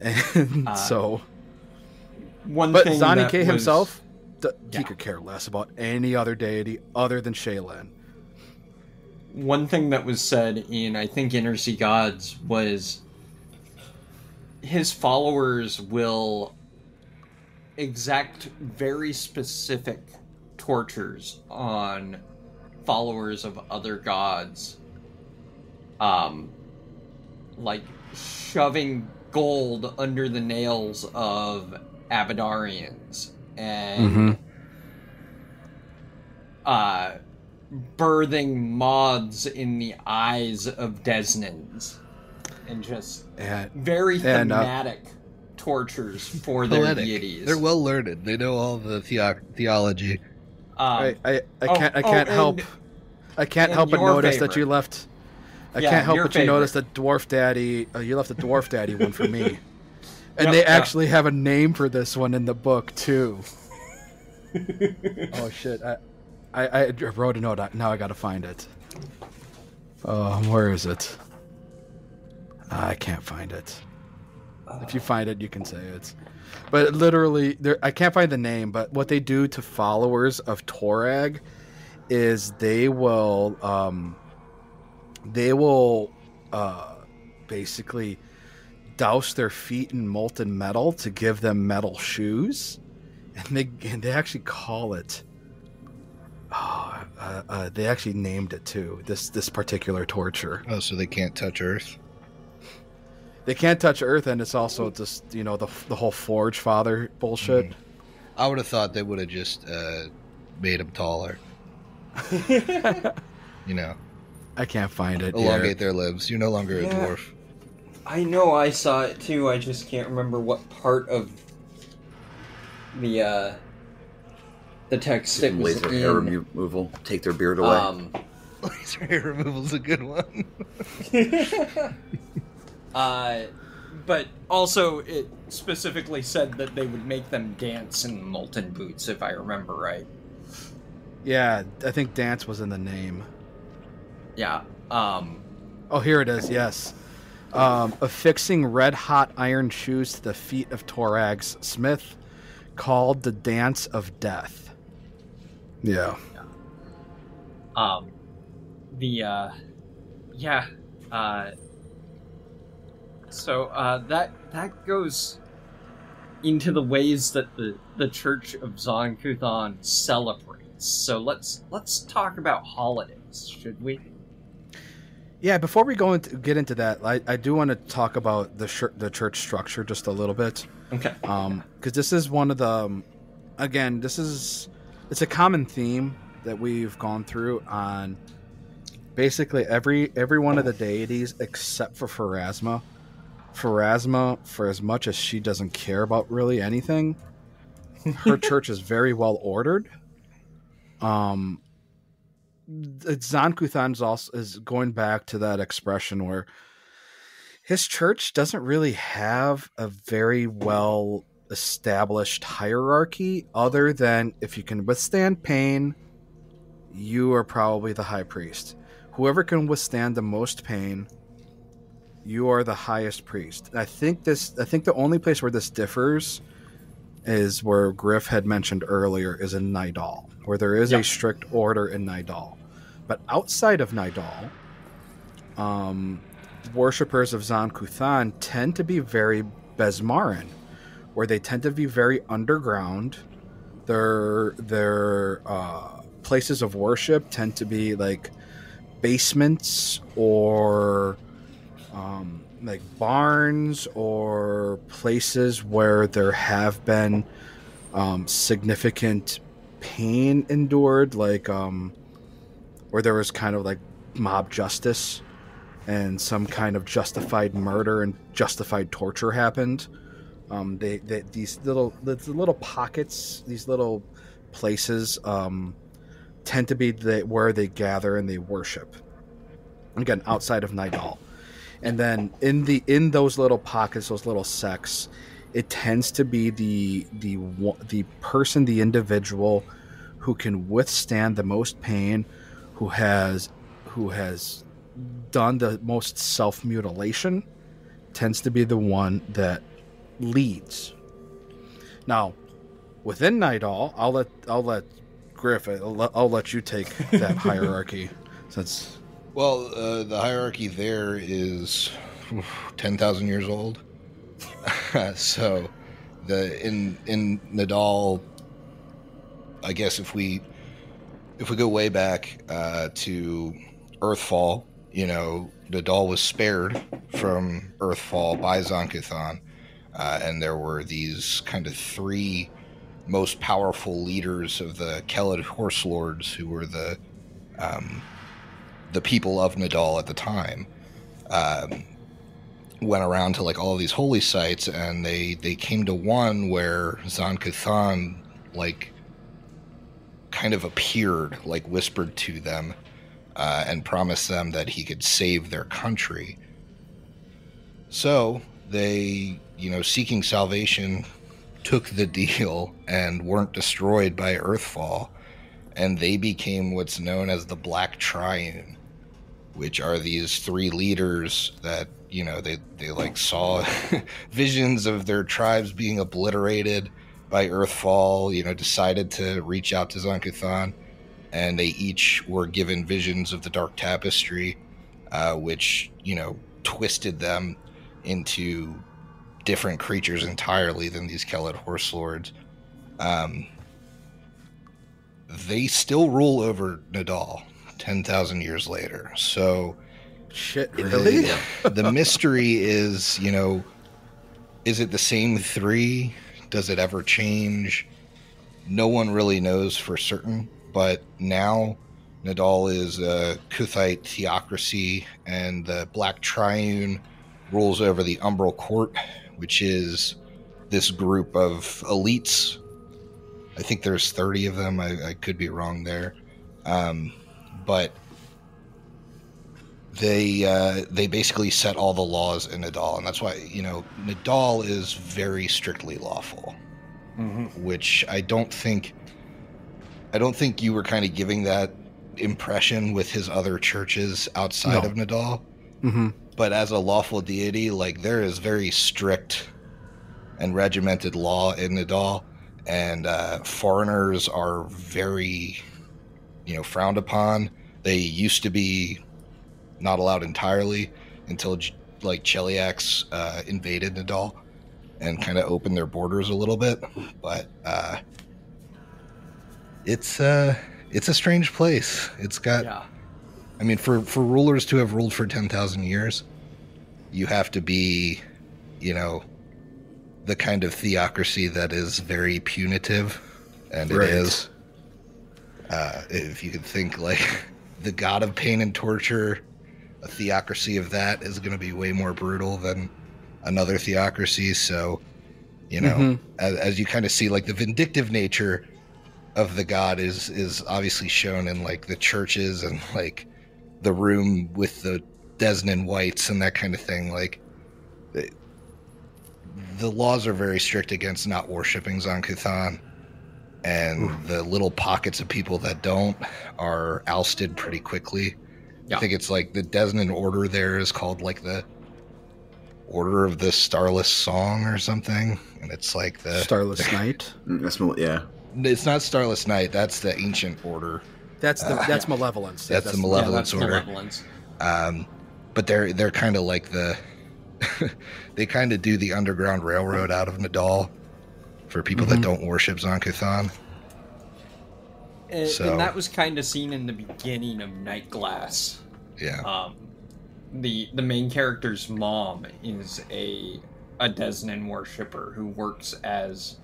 S1: And
S2: Uh,
S1: so,
S2: one
S1: but
S2: thing
S1: Zani K
S2: was-
S1: himself, d-
S2: Yeah.
S1: he could care less about any other deity other than Shelyn.
S2: one thing that was said in I think Inner Sea Gods was his followers will exact very specific tortures on followers of other gods. Um like shoving gold under the nails of Abadarians and
S1: Mhm.
S2: uh birthing moths in the eyes of Desnans. And just
S1: And
S2: very
S1: And, uh,
S2: thematic tortures for their
S3: Poetic.
S2: deities.
S3: They're well learned. They know all the theo- theology.
S2: um,
S1: I, I, I
S2: oh,
S1: can't I
S2: oh,
S1: can't
S2: and-
S1: help I can't
S2: and
S1: help but
S2: your
S1: notice that you left I
S2: Yeah,
S1: can't help
S2: your
S1: but you notice that dwarf daddy uh, you left the dwarf daddy one for me. (laughs) And
S2: Yep,
S1: they actually have a name for this one in the book too. (laughs) oh shit. I, I I wrote a note. Now I got to find it. Oh, where is it? I can't find it. If you find it, you can say it. But literally, there I can't find the name. But what they do to followers of Torag is they will um, they will uh, basically douse their feet in molten metal to give them metal shoes, and they and they actually call it. Oh, uh, uh, they actually named it too. This this particular torture.
S3: Oh, so they can't touch Earth.
S1: They can't touch Earth, and it's also just you know the the whole Forge Father bullshit.
S3: Mhm. I would have thought they would have just uh, made him taller. (laughs) You know,
S1: I can't find it.
S3: elongate
S1: here.
S3: their limbs. You're no longer
S2: Yeah.
S3: a dwarf.
S2: I know I saw it too. I just can't remember what part of the uh the text it was
S4: laser hair removal. Take their beard away.
S2: Um,
S3: Laser hair removal is a good one. (laughs)
S2: uh, but also it specifically said that they would make them dance in molten boots, if I remember right.
S1: Yeah, I think dance was in the name.
S2: Yeah. Um.
S1: Oh, here it is. Yes. Um, affixing red hot iron shoes to the feet of Torag's Smith, called the Dance of Death. Yeah.
S2: Um. The uh. Yeah. Uh. So uh, that that goes into the ways that the the Church of Zon-Kuthon celebrates. So let's let's talk about holidays, should we?
S1: Yeah. Before we go into get into that, I, I do want to talk about the sh- the church structure just a little bit.
S2: Okay.
S1: um because this is one of the um, again this is it's a common theme that we've gone through on basically every every one of the deities except for Pharasma. Pharasma, for as much as she doesn't care about really anything, her (laughs) church is very well ordered. Um, Zon-Kuthon's also is going back to that expression where his church doesn't really have a very well established hierarchy other than if you can withstand pain you are probably the high priest. Whoever can withstand the most pain you are the highest priest. I think this i think the only place where this differs is where griff had mentioned earlier is in nidal where there is
S2: Yeah.
S1: a strict order in nidal but outside of nidal um worshippers of Zon-Kuthon tend to be very Besmaran, where they tend to be very underground. Their their uh, places of worship tend to be like basements or um, like barns or places where there have been um, significant pain endured, like um, where there was kind of like mob justice and some kind of justified murder and justified torture happened. Um, they, they these little these little pockets, these little places, um, tend to be the, where they gather and they worship. Again, outside of Nidal, and then in the in those little pockets, those little sects, it tends to be the the the person, the individual, who can withstand the most pain, who has who has done the most self mutilation tends to be the one that leads. Now, within Nidal, I'll let I'll let Griff. I'll let, I'll let you take that (laughs) hierarchy since
S3: Well, uh, the hierarchy there is ten thousand years old. (laughs) so, the in in Nidal, I guess if we if we go way back uh, to Earthfall, you know, Nidal was spared from Earthfall by Zon-Kuthon, uh, and there were these kind of three most powerful leaders of the Kelid Horse Lords, who were the um, the people of Nidal at the time um, went around to like all these holy sites, and they they came to one where Zon-Kuthon like kind of appeared, like whispered to them, uh, and promised them that he could save their country. So they, you know, seeking salvation, took the deal and weren't destroyed by Earthfall, and they became what's known as the Black Triune which are these three leaders that you know they they like saw (laughs) visions of their tribes being obliterated by Earthfall. You know, decided to reach out to Zon-Kuthon, and they each were given visions of the Dark Tapestry, uh, which you know twisted them into different creatures entirely than these Kelid Horse Lords. Um, they still rule over Nidal 10,000 years later. So
S1: shit
S3: the- (laughs) the mystery is, you know, is it the same three? Does it ever change? No one really knows for certain, but now Nidal is a Kuthite theocracy, and the Black Triune rules over the Umbral Court, which is this group of elites. I think there's 30 of them. I, I could be wrong there. Um, but they uh, they basically set all the laws in Nidal, and that's why you know Nidal is very strictly lawful, which I don't think I don't think you were kind of giving that impression with his other churches outside
S1: No.
S3: of Nidal.
S1: hmm
S3: But as a lawful deity, like there is very strict and regimented law in Nidal, and uh, foreigners are very, you know, frowned upon. They used to be not allowed entirely until like Cheliax uh, invaded Nidal and kind of opened their borders a little bit. But uh, it's uh, it's a strange place. It's got
S2: Yeah.
S3: I mean, for for rulers to have ruled for ten thousand years, you have to be, you know, the kind of theocracy that is very punitive, and
S1: Right.
S3: it is. Uh, if you could think like (laughs) the god of pain and torture, a theocracy of that is going to be way more brutal than another theocracy. So, you know,
S1: Mhm.
S3: as, as you kind of see, like the vindictive nature of the god is is obviously shown in like the churches and like the room with the Desnan wights and that kind of thing. Like the, the laws are very strict against not worshiping Zon-Kuthon, and the little pockets of people that don't are ousted pretty quickly.
S2: Yeah.
S3: I think it's like the Desnan order there is called like the Order of the Starless Song or something, and it's like the
S1: Starless (laughs) Night.
S4: Mm, That's mo- yeah.
S3: It's not Starless Night. That's the ancient order.
S1: That's the that's malevolence.
S3: That's the
S2: Yeah,
S3: malevolence
S2: that's
S3: order.
S2: malevolence.
S3: Um, but they're they're kind of like the (laughs) they kind of do the underground railroad out of Nidal for people that don't worship Zon-Kuthon.
S2: And,
S3: So-
S2: and that was kind of seen in the beginning of Nightglass.
S3: Yeah,
S2: Um, the the main character's mom is a a Desnan worshiper who works as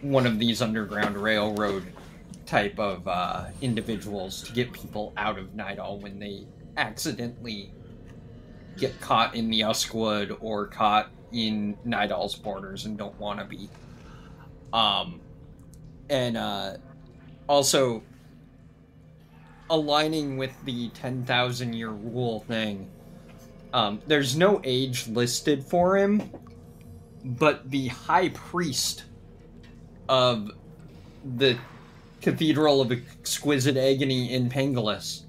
S2: one of these underground railroad type of uh, individuals to get people out of Nidal when they accidentally get caught in the Uskwood or caught in Nidal's borders and don't want to be. Um, and uh, also aligning with the 10,000 year rule thing, um, there's no age listed for him, but the high priest of the Cathedral of Exquisite Agony in Pangolais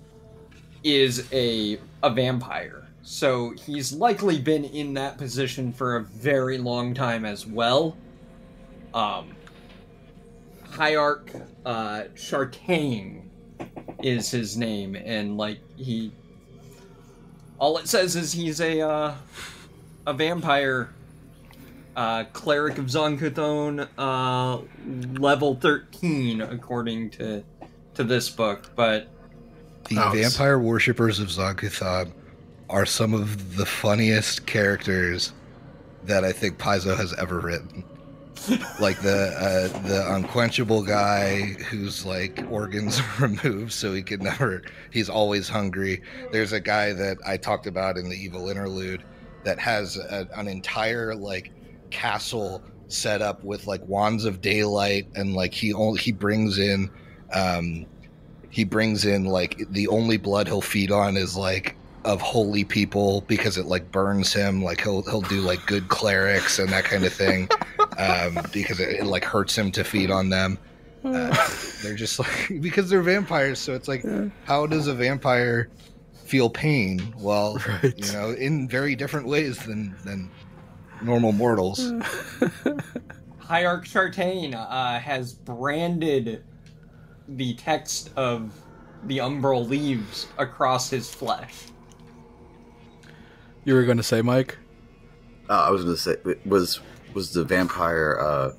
S2: is a, a vampire. So he's likely been in that position for a very long time as well. Um, Hierarch uh, Chartain is his name, and like he, all it says is he's a uh, a vampire uh, cleric of Zon-Kuthon, uh, level thirteen, according to to this book. But
S3: the
S1: Oh,
S3: vampire worshippers of Zon-Kuthon are some of the funniest characters that I think Paizo has ever written. like the uh, the unquenchable guy whose like organs are (laughs) removed so he can never he's always hungry there's a guy that i talked about in the evil interlude that has a, an entire like castle set up with like wands of daylight and like he only he brings in um he brings in like the only blood he'll feed on is like of holy people because it like burns him. Like he'll he'll do like good clerics and that kind of thing um because it, it like hurts him to feed on them. Uh, they're just like (laughs) because they're vampires so it's like how does a vampire feel pain? Well (laughs)
S1: Right.
S3: you know in very different ways than than normal mortals. (laughs)
S2: Hierarch Chartain uh, has branded the text of the umbral leaves across his flesh.
S1: You were going to say, Mike?
S4: Uh, I was going to say was was the vampire uh,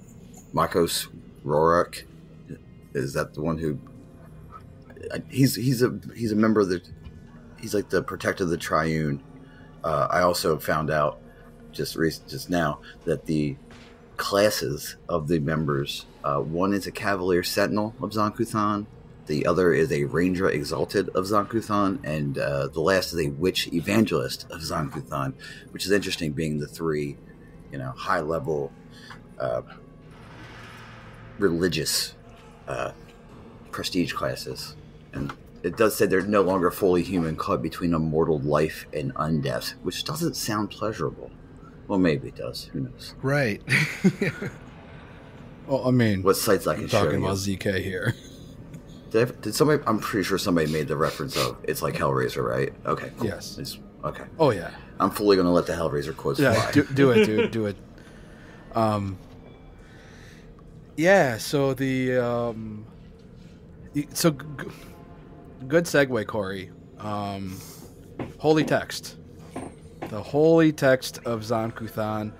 S4: Makos Rorak? Is that the one who? He's he's a he's a member of the. He's like the protector of the Triune. Uh, I also found out just re- just now that the classes of the members. Uh, one is a Cavalier Sentinel of Zon-Kuthon. The other is a Ranger Exalted of Zon-Kuthon, and uh, the last is a Witch Evangelist of Zon-Kuthon, which is interesting, being the three, you know, high level uh, religious uh, prestige classes. And it does say they're no longer fully human, caught between a mortal life and undeath, which doesn't sound pleasurable. Well, maybe it does. Who knows?
S3: right (laughs)
S1: Well, I mean,
S4: What sites I can
S1: I'm
S4: show
S1: talking
S4: you?
S1: about ZK here. (laughs)
S4: Did, I- did somebody? I'm pretty sure somebody made the reference of it's like Hellraiser, right? Okay. Cool.
S1: Yes.
S4: It's- okay.
S1: Oh yeah,
S4: I'm fully going to let the Hellraiser quotes
S1: yeah.
S4: fly.
S1: Do, do it, dude. Do it. (laughs) Um. Yeah. So the um. So g- good segue, Cori. Um, holy text. The holy text of Zon-Kuthon.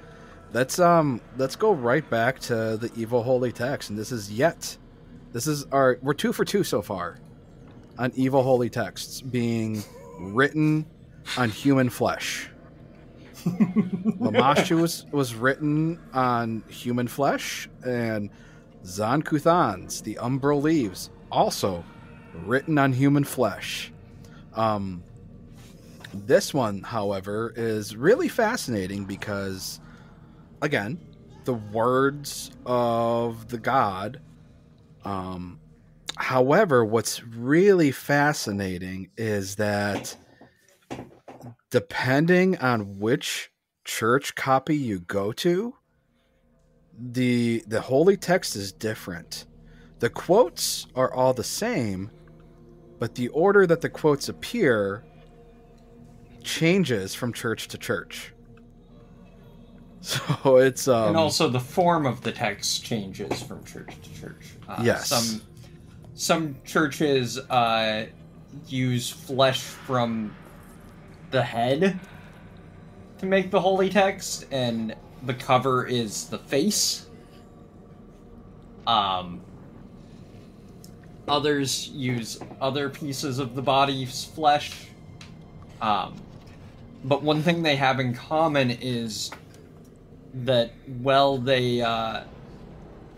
S1: Let's um let's go right back to the evil holy text, and this is yet. This is our we're two for two so far, on evil holy texts being written on human flesh. Lamashtu was, was written on human flesh, and Zon-Kuthon's, the umbral leaves, also written on human flesh. Um, this one, however, is really fascinating because, again, the words of the god Um, however, what's really fascinating is that depending on which church copy you go to, the the holy text is different. The quotes are all the same, but the order that the quotes appear changes from church to church. So it's um
S2: and also the form of the text changes from church to church. Uh,
S1: Yes.
S2: Some some churches uh, use flesh from the head to make the holy text, and the cover is the face. Um. Others use other pieces of the body's flesh. Um, but one thing they have in common is that well they uh,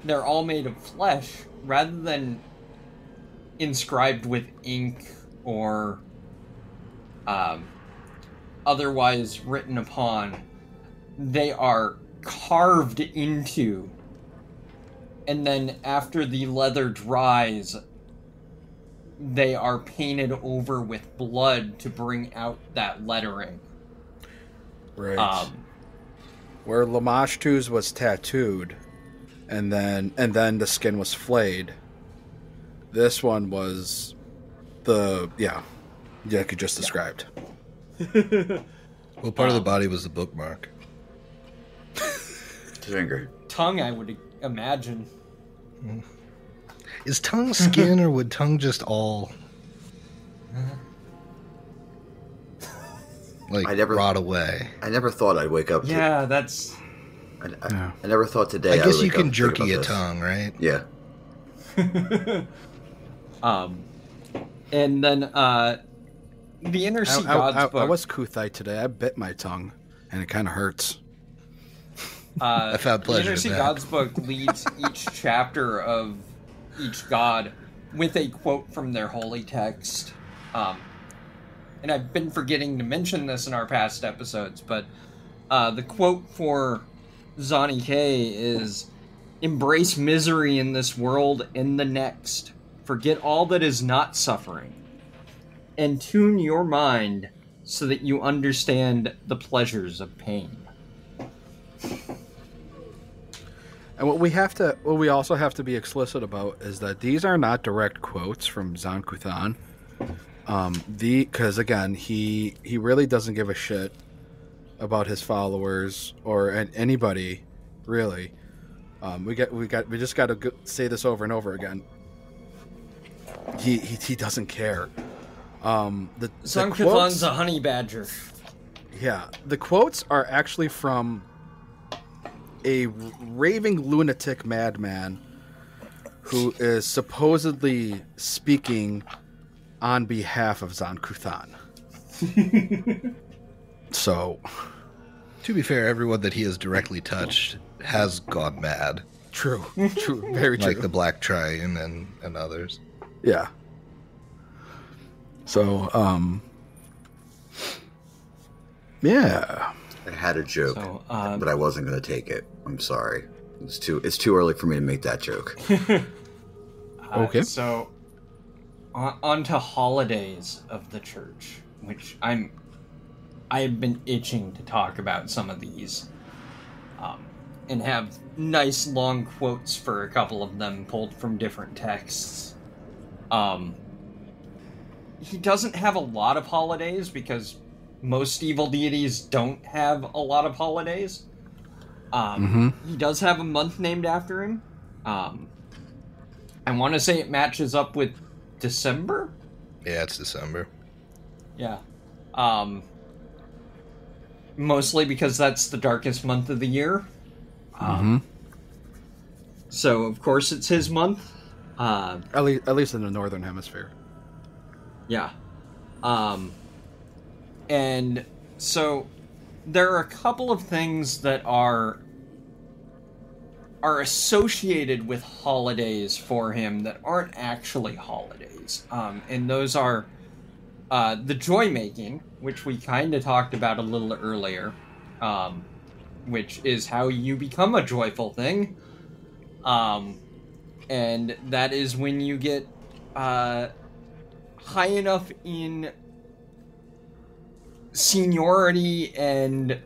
S2: they're all made of flesh rather than inscribed with ink or um, otherwise written upon they are carved into and then after the leather dries they are painted over with blood to bring out that lettering
S1: right.
S2: um,
S1: where Lamashtu's was tattooed and then and then the skin was flayed. This one was the yeah, like you just described. (laughs)
S3: What part of the body was the bookmark? (laughs)
S4: Finger.
S2: tongue i would imagine
S3: Is tongue skin (laughs) or would tongue just all uh-huh. Like
S4: I never-
S3: rot away?
S4: I never thought I'd wake up. To,
S2: yeah that's
S4: I, I,
S1: Yeah.
S4: I never thought today.
S3: I
S4: would
S3: guess you
S4: wake
S3: can
S4: up to think
S3: jerky a
S4: this.
S3: tongue, right?
S4: Yeah. (laughs)
S2: um and then uh the inner
S1: I,
S2: sea
S1: I-
S2: gods
S1: I-
S2: book
S1: I was Kuthai today. I bit my tongue, and it kind of hurts.
S2: uh, (laughs)
S3: I found pleasure
S2: The Inner Sea
S3: that.
S2: Gods book (laughs) leads each chapter of each god with a quote from their holy text. Um, and I've been forgetting to mention this in our past episodes, but uh, the quote for Zani K is Embrace misery in this world and the next. Forget all that is not suffering. And tune your mind so that you understand the pleasures of pain.
S1: And what we have to, what we also have to be explicit about is that these are not direct quotes from Zon-Kuthon. Um, the because again, he he really doesn't give a shit about his followers or an, anybody, really. Um, we get we got we just got to go, say this over and over again. He he, he doesn't care. Um, the, the
S2: Sun
S1: quotes-
S2: a honey badger.
S1: yeah, the quotes are actually from a raving lunatic madman who is supposedly speaking on behalf of Zon-Kuthon. (laughs) so,
S3: To be fair, everyone that he has directly touched has gone mad,
S1: true, true, very (laughs) true.
S3: like the Black Triune and, and others.
S1: yeah. So, um, yeah.
S4: I had a joke,
S2: So, um,
S4: but I wasn't going to take it. I'm sorry. It's too. It's too early for me to make that joke. (laughs)
S2: Uh,
S1: Okay.
S2: So, on, on to holidays of the church, which I'm. I have been itching to talk about some of these, um, and have nice long quotes for a couple of them pulled from different texts. Um, he doesn't have a lot of holidays because most evil deities don't have a lot of holidays. Um, He does have a month named after him. Um, I want to say it matches up with December.
S3: Yeah, it's December.
S2: Yeah. Um, mostly because that's the darkest month of the year. Um, So of course it's his month. Uh,
S1: At least, at least in the northern hemisphere.
S2: Yeah. Um and so there are a couple of things that are are associated with holidays for him that aren't actually holidays. Um and those are uh the joy making, which we kind of talked about a little earlier. Um which is how you become a joyful thing. Um and that is when you get uh, high enough in seniority and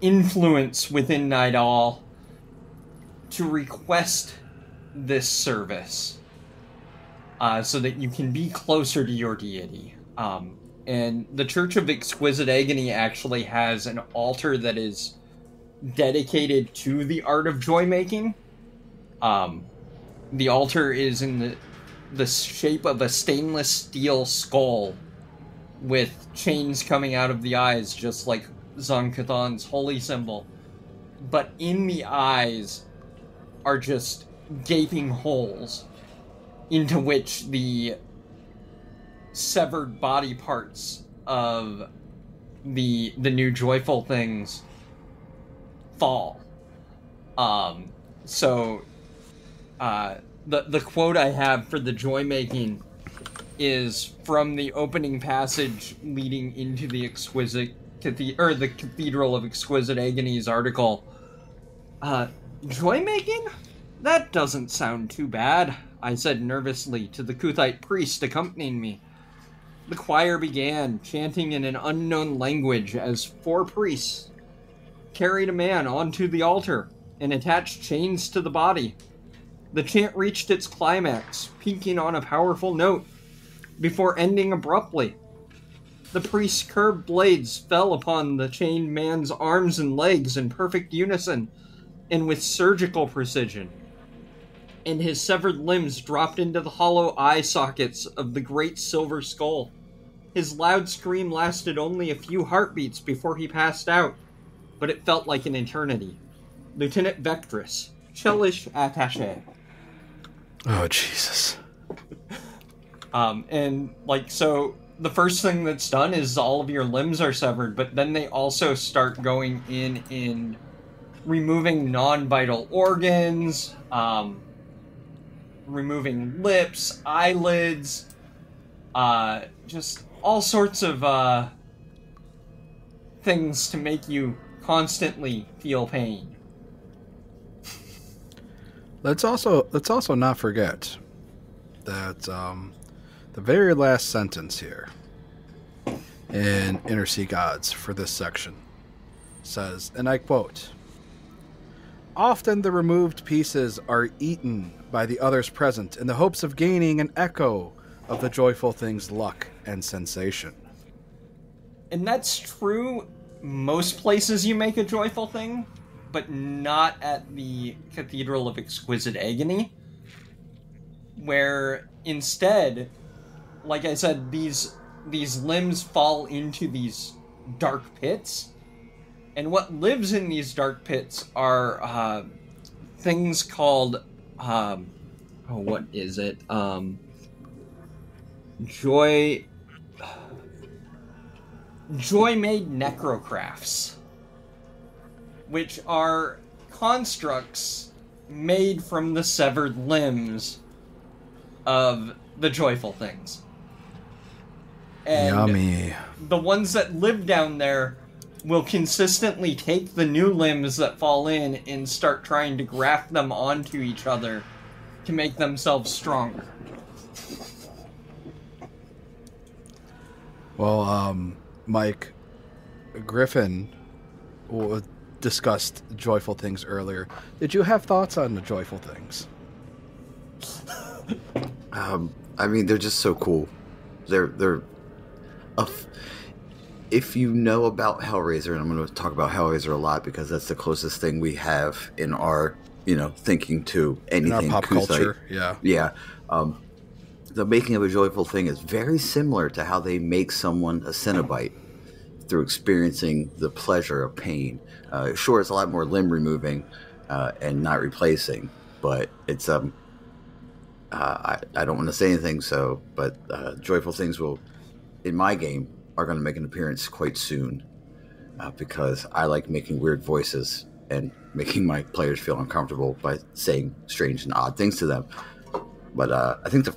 S2: influence within Nidal to request this service uh, so that you can be closer to your deity. Um, and the Church of Exquisite Agony actually has an altar that is dedicated to the art of joy making. Um, the altar is in the the shape of a stainless steel skull with chains coming out of the eyes, just like Zon-Kuthon's holy symbol. But in the eyes are just gaping holes into which the severed body parts of the the new joyful things fall. Um, so uh, the the quote I have for the joy making is from the opening passage leading into the exquisite or the Cathedral of Exquisite Agony's article. Uh, joy making? That doesn't sound too bad, I said nervously to the Kuthite priest accompanying me. The choir began, chanting in an unknown language as four priests carried a man onto the altar and attached chains to the body. The chant reached its climax, peaking on a powerful note, before ending abruptly. The priest's curved blades fell upon the chained man's arms and legs in perfect unison and with surgical precision, and his severed limbs dropped into the hollow eye sockets of the great silver skull. His loud scream lasted only a few heartbeats before he passed out, but it felt like an eternity. Lieutenant Vectress, Chelish Attache.
S1: Oh Jesus.
S2: Um, and like so the first thing that's done is all of your limbs are severed, but then they also start going in in removing non-vital organs, um, removing lips, eyelids, uh, just all sorts of uh, things to make you constantly feel pain.
S1: Let's also let's also not forget that um, the very last sentence here in Inner Sea Gods for this section says, and I quote: "Often the removed pieces are eaten by the others present in the hopes of gaining an echo of the joyful thing's luck and sensation."
S2: And that's true most places you make a joyful thing, but not at the Cathedral of Exquisite Agony, where instead, like I said, these these limbs fall into these dark pits, and what lives in these dark pits are uh, things called um, oh, what is it? Um, joy joy made necrocrafts, which are constructs made from the severed limbs of the joyful things. And
S1: Yummy.
S2: the ones that live down there will consistently take the new limbs that fall in and start trying to graft them onto each other to make themselves stronger.
S1: Well, um, Mike Griffin discussed joyful things earlier. Did you have thoughts on the joyful things? (laughs)
S4: Um, I mean, they're just so cool. They're they're. A f- if you know about Hellraiser, and I'm going to talk about Hellraiser a lot because that's the closest thing we have in our you know thinking to
S1: In
S4: anything
S1: pop culture, yeah.
S4: Yeah. Um, the making of a joyful thing is very similar to how they make someone a Cenobite through experiencing the pleasure of pain. Uh, sure, it's a lot more limb removing uh, and not replacing, but it's um. Uh, I, I don't want to say anything, so but uh, joyful things will, in my game, are going to make an appearance quite soon, uh, because I like making weird voices and (laughs) making my players feel uncomfortable by saying strange and odd things to them. But uh, I think the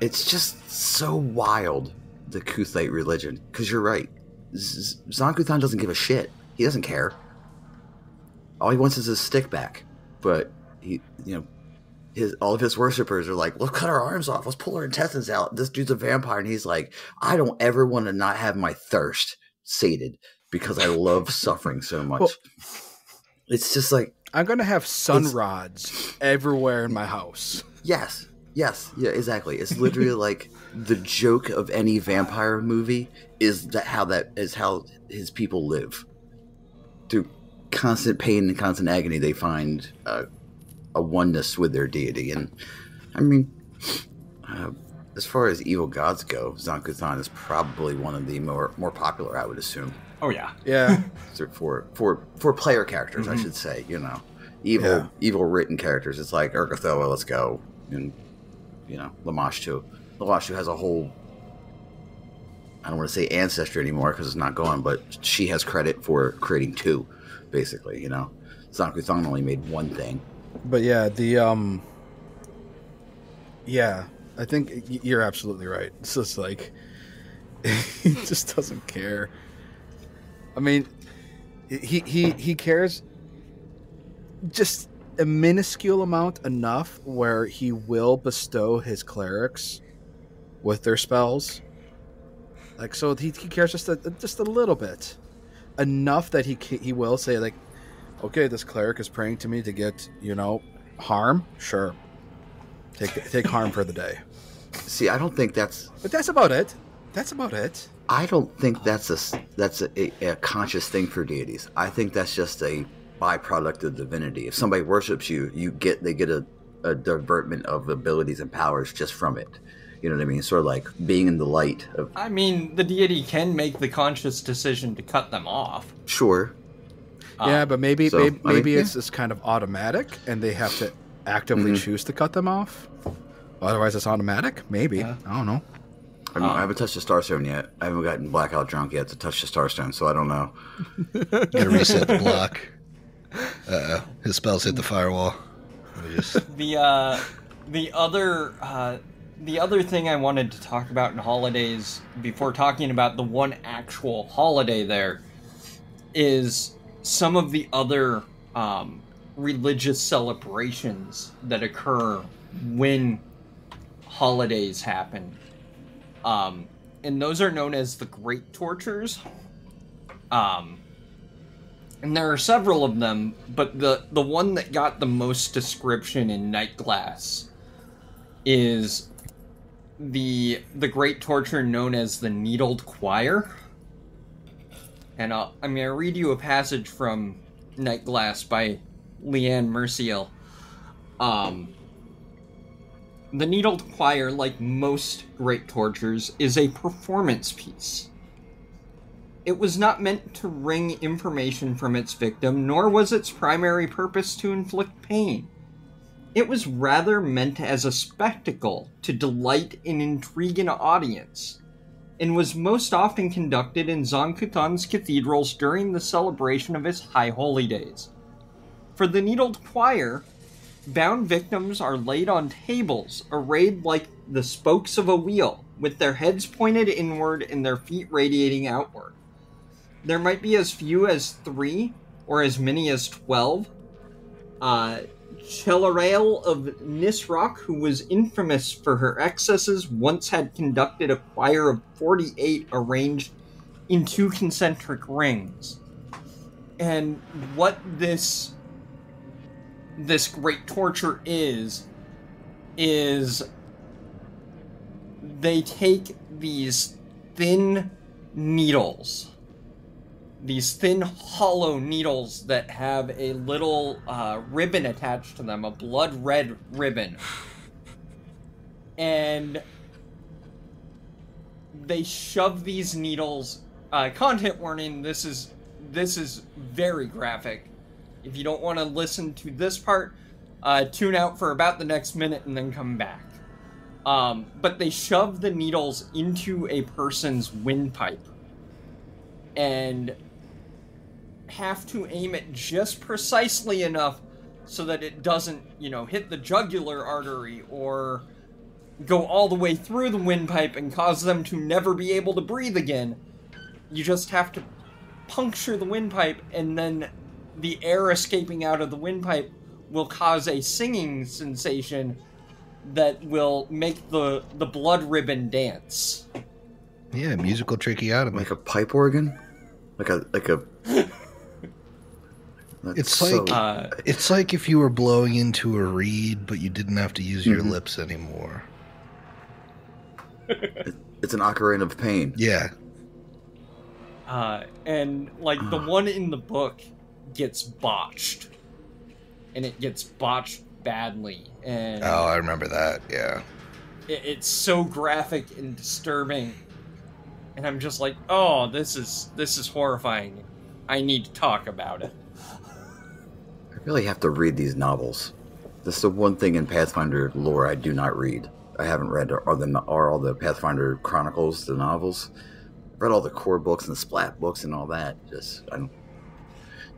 S4: it's just so wild the Kuthite religion because you're right. Z- Zon-Kuthon doesn't give a shit. He doesn't care. All he wants is his stick back. But he, you know, his all of his worshippers are like, let's cut our arms off, let's pull our intestines out. This dude's a vampire, and he's like, I don't ever want to not have my thirst sated because I love (laughs) suffering so much.
S1: Well-
S4: it's just like
S1: I'm gonna have sun rods everywhere in my house.
S4: Yes. Yes. Yeah, exactly. It's literally (laughs) like the joke of any vampire movie is that how that is how his people live. Through constant pain and constant agony, they find uh, a oneness with their deity. And I mean, uh, as far as evil gods go, Zon-Kuthon is probably one of the more more popular, I would assume,
S2: Oh yeah.
S1: Yeah, (laughs)
S4: for for for player characters, I should say. You know, evil
S1: Yeah.
S4: evil written characters. It's like Urgathoa, let's go, and you know, Lamashtu. Lamashtu has a whole. I don't want to say ancestry anymore because it's not going, but she has credit for creating two, basically. You know, Zon-Kuthon only made one thing.
S1: But yeah, the um, yeah, I think you're absolutely right. It's just like (laughs) he just doesn't care. I mean, he he he cares just a minuscule amount enough where he will bestow his clerics with their spells. Like so, he, he cares just a just a little bit, enough that he he will say like, okay, this cleric is praying to me to get you know harm. Sure, take take harm for the day.
S4: See, I don't think that's
S1: But that's about it. That's about it.
S4: I don't think that's a s- that's a, a, a conscious thing for deities. I think that's just a byproduct of divinity. If somebody worships you, you get they get a, a divertment of abilities and powers just from it. You know what I mean? Sort of like being in the light of
S2: I mean, the deity can make the conscious decision to cut them off.
S4: sure.
S1: Yeah, but maybe
S4: so,
S1: maybe,
S4: I mean,
S1: maybe it's just kind of automatic, and they have to actively
S4: Mhm.
S1: choose to cut them off. Otherwise, it's automatic. Maybe
S2: Yeah.
S1: I don't know.
S4: I, mean, I haven't touched the Starstone yet. I haven't gotten blackout drunk yet to touch the Starstone, so I don't know. (laughs)
S3: Gotta reset the block. (laughs) Uh oh. His spells hit the firewall. Just-
S2: The uh, the other uh, the other thing I wanted to talk about in holidays before talking about the one actual holiday there is some of the other um, religious celebrations that occur when holidays happen. Um, and those are known as the Great Tortures. Um, and there are several of them, but the the one that got the most description in Nightglass is the the great torture known as the Needled Choir. And I'll, I'm going to read you a passage from Nightglass by Liane Merciel. Um, the Needled Choir, like most great tortures, is a performance piece. It was not meant to wring information from its victim, nor was its primary purpose to inflict pain. It was rather meant as a spectacle to delight and intrigue an audience, and was most often conducted in Zon-Kuthon's cathedrals during the celebration of his high holy days. For the needled choir, bound victims are laid on tables arrayed like the spokes of a wheel, with their heads pointed inward and their feet radiating outward. There might be as few as three or as many as twelve. Uh, Chelarael of Nisroch, who was infamous for her excesses, once had conducted a choir of 48 arranged in two concentric rings. And what this this great torture is is they take these thin needles these thin hollow needles that have a little uh, ribbon attached to them a blood red ribbon. And they shove these needles uh, content warning this is this is very graphic. If you don't want to listen to this part uh, tune out for about the next minute and then come back. Um, but they shove the needles into a person's windpipe. And have to aim it just precisely enough so that it doesn't, you know, hit the jugular artery or go all the way through the windpipe and cause them to never be able to breathe again. You just have to puncture the windpipe and then the air escaping out of the windpipe will cause a singing sensation that will make the the blood ribbon dance.
S3: Yeah, musical tracheotomy.
S4: Like a pipe organ, like a like a. (laughs) That's
S3: It's
S4: so-
S3: like-
S2: Uh,
S3: It's like if you were blowing into a reed, but you didn't have to use your
S4: Mhm.
S3: lips anymore.
S4: it's an ocarina of pain.
S3: Yeah,
S2: uh, and like the (sighs) one in the book gets botched, and it gets botched badly, and
S3: Oh, I remember that. Yeah.
S2: it, it's so graphic and disturbing and i'm just like oh this is this is horrifying i need to talk about it
S4: I really have to read these novels. That's the one thing in Pathfinder lore I do not read. I haven't read are the are all the Pathfinder chronicles, the novels. I've read all the core books and the splat books and all that. Just I don't.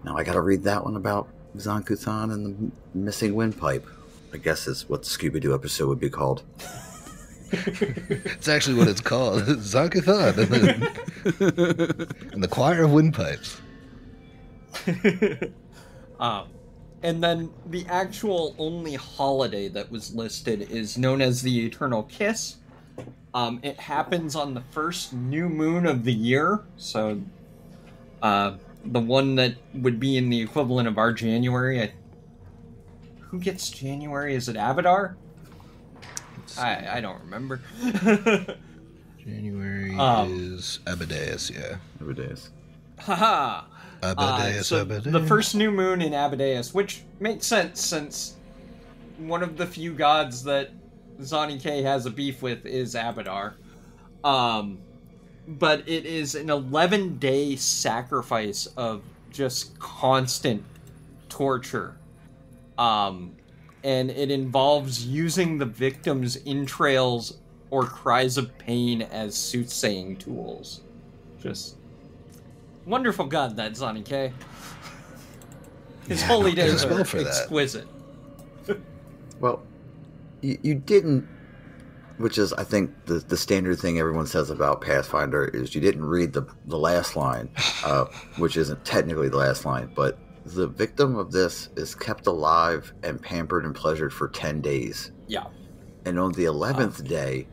S4: Now I got to read that one about Zon-Kuthon and the missing windpipe. I guess is what the Scooby Doo episode would be called. (laughs)
S3: It's actually what it's called. (laughs) Zon-Kuthon. And, the- (laughs) and the choir of windpipes.
S2: um, and then the actual only holiday that was listed is known as the eternal kiss um, it happens on the first new moon of the year so uh, the one that would be in the equivalent of our january I, who gets january is it abadar I, I don't remember. (laughs)
S3: January
S2: Um,
S3: is Abadius, yeah.
S4: Every day is.
S2: Haha. Uh,
S3: Abadius,
S2: so
S3: Abadius.
S2: the first new moon in Abadius, which makes sense since one of the few gods that Zani K has a beef with is Abadar. Um, but it is an 11 day sacrifice of just constant torture. Um, and it involves using the victim's entrails or cries of pain as soothsaying tools. Just wonderful god that Zani K. His
S3: Yeah,
S2: holy
S3: no, there's
S2: days
S3: spell
S2: are
S3: for that.
S2: exquisite.
S4: Well, you, you didn't, which is I think the the standard thing everyone says about Pathfinder is you didn't read the the last line, uh, which isn't technically the last line, but the victim of this is kept alive and pampered and pleasured for ten days,
S2: Yeah.
S4: and on the eleventh day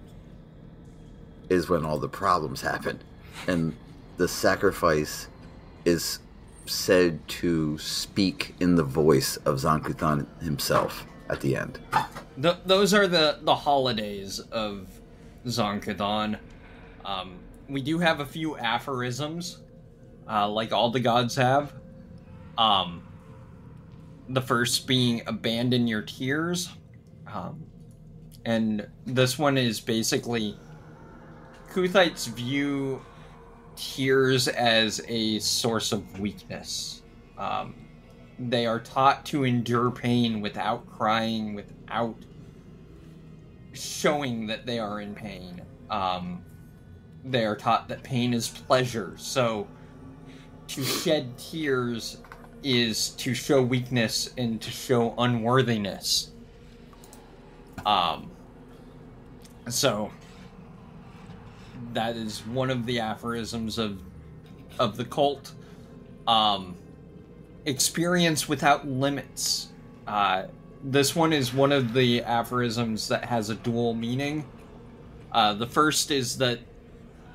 S4: is when all the problems happen, and the sacrifice is said to speak in the voice of Zon-Kuthon himself at the end.
S2: Th- those are the, the holidays of Zon-Kuthon. Um, we do have a few aphorisms, uh, like all the gods have. Um, the first being abandon your tears. Um, and this one is basically Kuthites view tears as a source of weakness. Um, they are taught to endure pain without crying, without showing that they are in pain. Um, they are taught that pain is pleasure. So to shed tears is to show weakness and to show unworthiness. Um, so that is one of the aphorisms of of the cult. Um, experience without limits. Uh, this one is one of the aphorisms that has a dual meaning. Uh, the first is that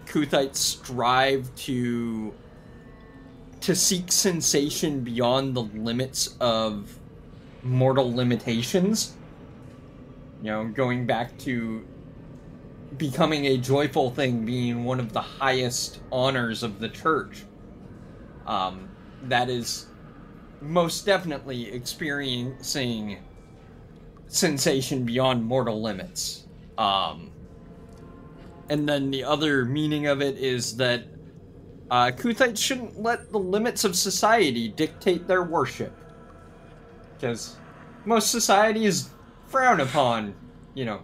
S2: Kuthites strive to to seek sensation beyond the limits of mortal limitations. You know, going back to becoming a joyful thing being one of the highest honors of the church. Um, that is most definitely experiencing sensation beyond mortal limits. Um, and then the other meaning of it is that uh, Kuthites shouldn't let the limits of society dictate their worship. Because most societies frown upon, you know,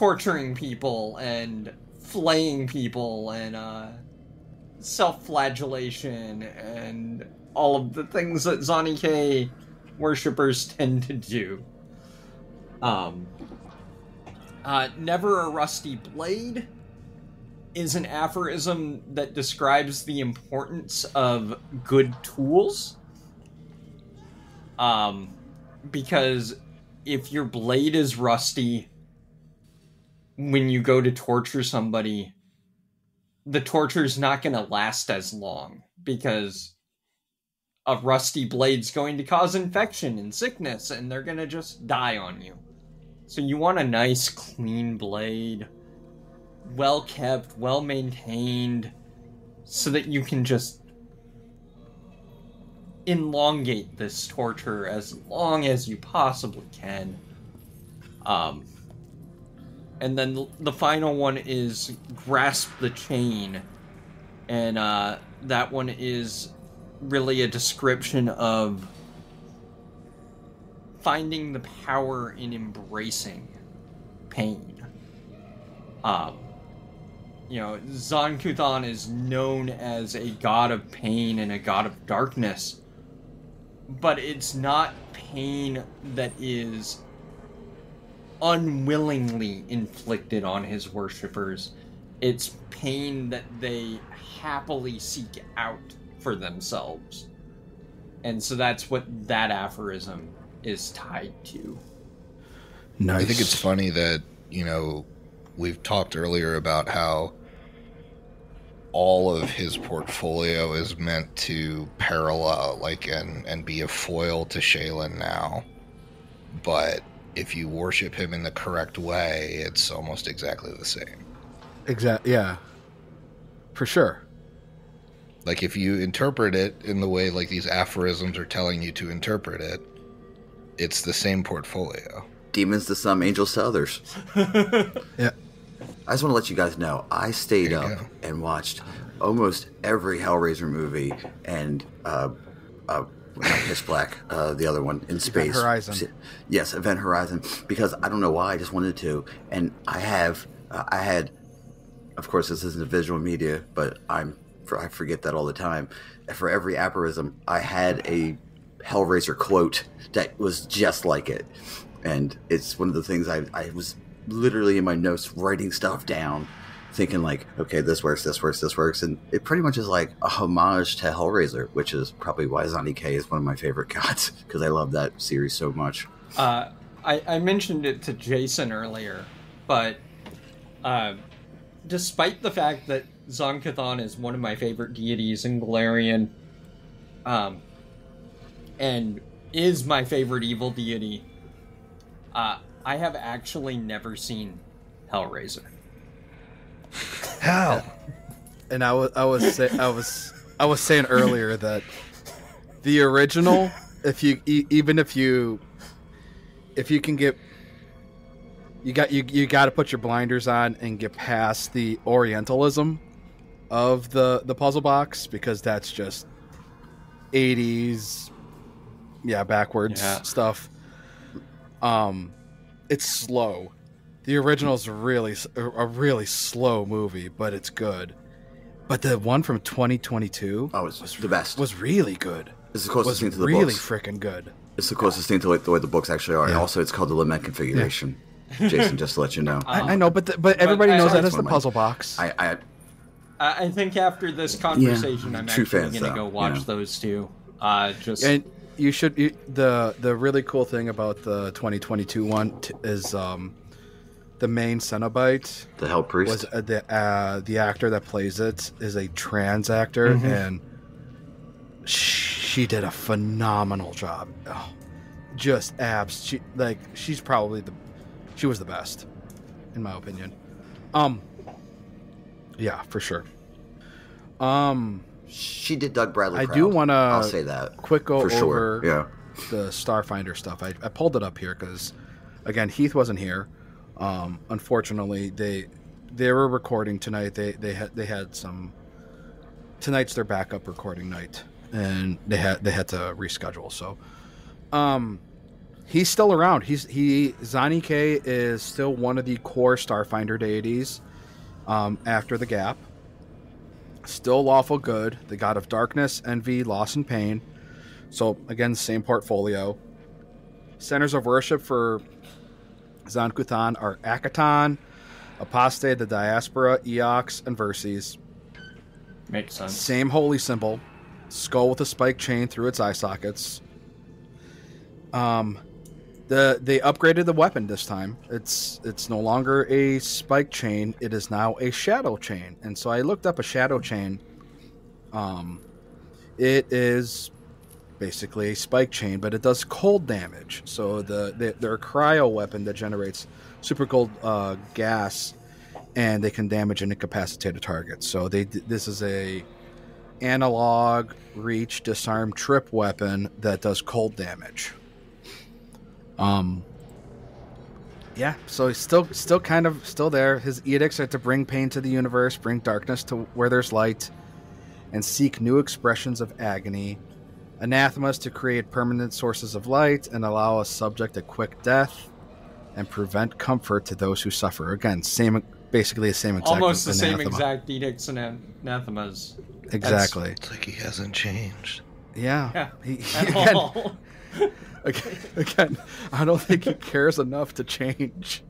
S2: torturing people and flaying people and uh, self-flagellation and all of the things that Zani K worshippers (laughs) tend to do. Um, uh, never a rusty blade is an aphorism that describes the importance of good tools. Um, because if your blade is rusty when you go to torture somebody, the torture's not going to last as long because a rusty blade's going to cause infection and sickness and they're going to just die on you. So you want a nice clean blade, well kept, well maintained so that you can just elongate this torture as long as you possibly can. Um, and then the, final one is grasp the chain, and uh, that one is really a description of finding the power in embracing pain. Um, you know, Zon-Kuthon is known as a god of pain and a god of darkness, but it's not pain that is unwillingly inflicted on his worshippers. It's pain that they happily seek out for themselves. And so that's what that aphorism is tied to.
S1: Nice.
S3: I think it's funny that, you know, we've talked earlier about how all of his portfolio is meant to parallel like and and be a foil to Shelyn now. But if you worship him in the correct way, it's almost exactly the same.
S1: Exactly. Yeah. For sure.
S3: Like if you interpret it in the way like these aphorisms are telling you to interpret it, it's the same portfolio.
S4: Demons to some, angels to others. (laughs)
S1: Yeah.
S4: I just want to let you guys know I stayed up
S3: go.
S4: and watched almost every Hellraiser movie and uh, uh, not Pitch Black, uh, the other one in space.
S1: Horizon.
S4: Yes, Event Horizon. Because I don't know why, I just wanted to, and I have. Uh, I had, of course, this isn't visual media, but I'm. I forget that all the time. For every aphorism, I had a Hellraiser quote that was just like it, and it's one of the things I I was literally in my notes writing stuff down thinking like okay this works this works this works and it pretty much is like a homage to hellraiser which is probably why Zani K is one of my favorite (laughs) gods because i love that series so much
S2: Uh, I, I mentioned it to Jason earlier, but uh, despite the fact that Zon-Kuthon is one of my favorite deities in Golarion, um, and is my favorite evil deity, uh, I have actually never seen Hellraiser.
S3: How?
S1: And I was I was say, I was I was saying earlier that the original, if you e- even if you if you can get you got you you got to put your blinders on and get past the orientalism of the the puzzle box because that's just 80s yeah backwards
S2: Yeah.
S1: stuff um it's slow the original's really a really slow movie but it's good. But the one from 2022
S4: oh it's the best.
S1: was really good.
S4: It's the closest thing to the
S1: really
S4: books.
S1: freaking good.
S4: It's the closest thing to like the way the books actually are. And also it's called the lament configuration. Jason just to let you know. (laughs)
S1: I, I know but the, but everybody
S2: I-
S1: knows
S2: I-
S1: that as the
S4: one of my-
S1: puzzle box.
S4: I, I
S2: I, I think after this conversation, I'm
S4: true
S2: actually going to go watch
S4: you
S2: those two. Uh, just
S1: And you should you, the the really cool thing about the 2022 one t- is um the main Cenobite
S4: the hell priest
S1: was uh, the uh, the actor that plays it is a trans actor
S2: Mhm.
S1: and she did a phenomenal job. Oh, just abs. She like she's probably the she was the best in my opinion. Um yeah, for sure. Um
S4: she did doug bradley
S1: I
S4: proud.
S1: do wanna
S4: i'll say that
S1: quick go
S4: for
S1: over
S4: sure yeah
S1: the Starfinder stuff. I, I pulled it up here because, again, Heath wasn't here. Um, unfortunately, they they were recording tonight. They they had they had some. Tonight's their backup recording night, and they had they had to reschedule. So, um, he's still around. He's he Zani K is still one of the core Starfinder deities. Um, after the gap, still lawful good, the god of darkness, envy, loss, and pain. So again, same portfolio. Centers of worship for Zon-Kuthon are Akiton, Apostae, the Diaspora, Eox, and Verces.
S2: makes sense.
S1: Same holy symbol, skull with a spike chain through its eye sockets. Um, the they upgraded the weapon this time. It's it's no longer a spike chain. It is now a shadow chain. And so I looked up a shadow chain. Um, it is basically a spike chain, but it does cold damage. So the, the they're a cryo weapon that generates super cold uh, gas, and they can damage and incapacitate a target. So they this is a analog reach disarm trip weapon that does cold damage. Um. Yeah, so he's still still kind of still there. His edicts are to bring pain to the universe, bring darkness to where there's light, and seek new expressions of agony. Anathemas to create permanent sources of light and allow a subject a quick death, and prevent comfort to those who suffer. Again, same, basically the same exact.
S2: Almost the same exact edicts and anathemas.
S1: Exactly.
S3: It's like he hasn't changed.
S1: Yeah.
S2: Yeah.
S1: He,
S2: At (laughs)
S1: again,
S2: all. (laughs)
S1: again, again, I don't think he cares enough to change.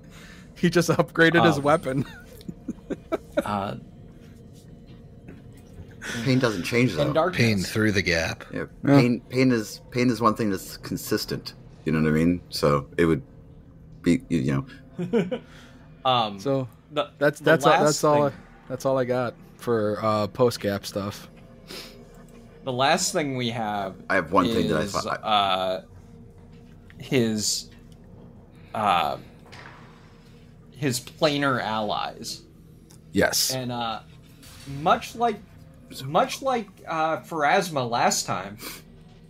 S1: He just upgraded his
S2: Um,
S1: weapon. (laughs)
S2: Uh,
S4: Pain doesn't change though.
S2: and darkness.
S3: Pain through the gap.
S4: Yeah,
S1: Yeah.
S4: pain pain is pain is one thing that's consistent. You know what I mean? So it would be you know (laughs)
S2: um,
S1: So
S2: the,
S1: that's
S2: the
S1: that's all, that's all I, that's all I got for uh, post gap stuff.
S2: The last thing we have.
S4: I have one thing that I
S2: is,
S4: thought-
S2: Uh, his, uh, his planar allies,
S1: Yes.
S2: and uh, much like, much like uh, Pharasma last time,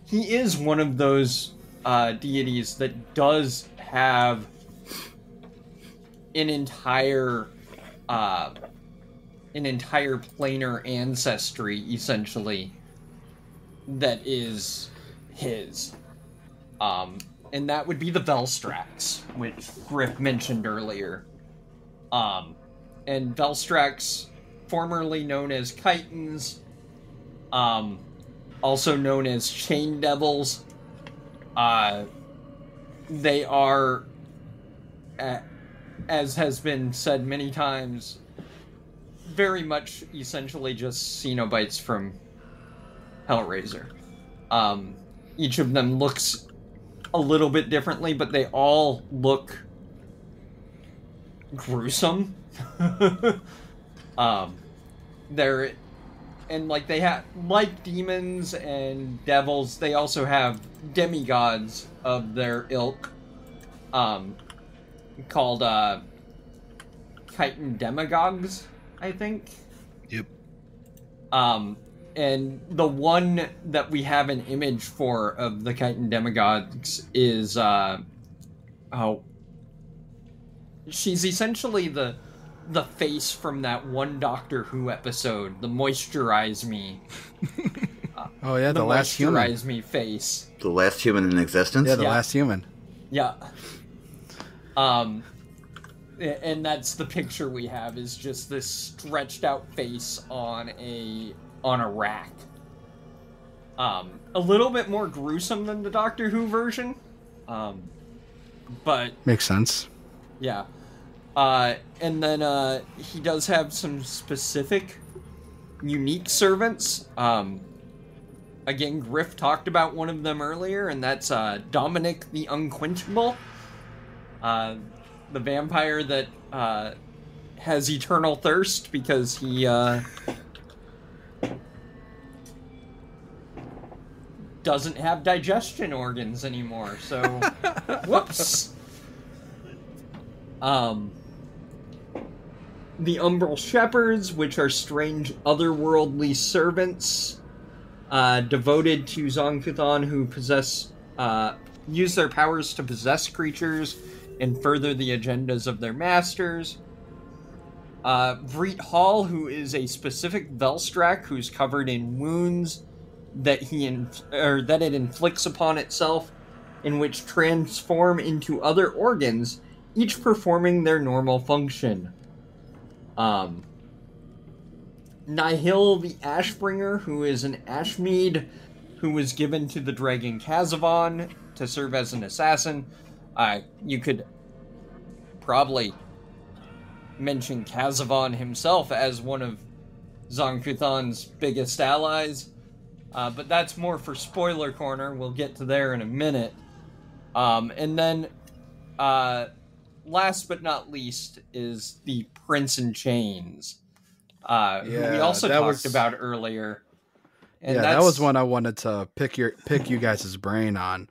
S2: he is one of those uh, deities that does have an entire, uh, an entire planar ancestry, essentially that is his. Um, and that would be the Velstracs, which Griff mentioned earlier. Um, and Velstracs, formerly known as Kytons, um, also known as Chain Devils, uh, they are, as has been said many times, very much essentially just Cenobites from Hellraiser. Um, each of them looks a little bit differently, but they all look gruesome. (laughs) um, they're and like they have like demons and devils. They also have demigods of their ilk, um, called uh, Kyton demagogues, I think.
S3: Yep.
S2: Um, and the one that we have an image for of the Kyton demagogues is uh, oh, she's essentially the the face from that one Doctor Who episode, the moisturize me, (laughs)
S1: oh yeah, the,
S2: the,
S1: last human.
S2: moisturize me face.
S4: the last human in existence.
S1: Yeah, the
S2: Yeah.
S1: last human.
S2: Yeah. Um, and that's the picture we have is just this stretched out face on a on a rack. Um, a little bit more gruesome than the Doctor Who version. Um, but
S1: Makes sense.
S2: yeah. Uh, and then uh, he does have some specific, unique servants. Um, again, Griff talked about one of them earlier, and that's uh, Dominic the Unquenchable, uh, the vampire that uh, has eternal thirst because he uh, doesn't have digestion organs anymore. So, (laughs) whoops. Um, the Umbral Shepherds, which are strange otherworldly servants, uh, devoted to Zon-Kuthon who possess, uh, use their powers to possess creatures and further the agendas of their masters. Uh, Vreet Hall, who is a specific Velstrac who's covered in wounds that he inf- or that it inflicts upon itself, in which transform into other organs, each performing their normal function. Um, Nihil the Ashbringer, who is an Ashmead who was given to the dragon Kazavon to serve as an assassin. Uh, you could probably mention Kazavon himself as one of Zon-Kuthon's biggest allies, uh, but that's more for spoiler corner. We'll get to there in a minute. Um, and then, uh, last but not least, is the Prince in Chains, uh, who we also talked
S1: was-
S2: about earlier. And
S1: yeah, that was one I wanted to pick your pick you guys' brain on,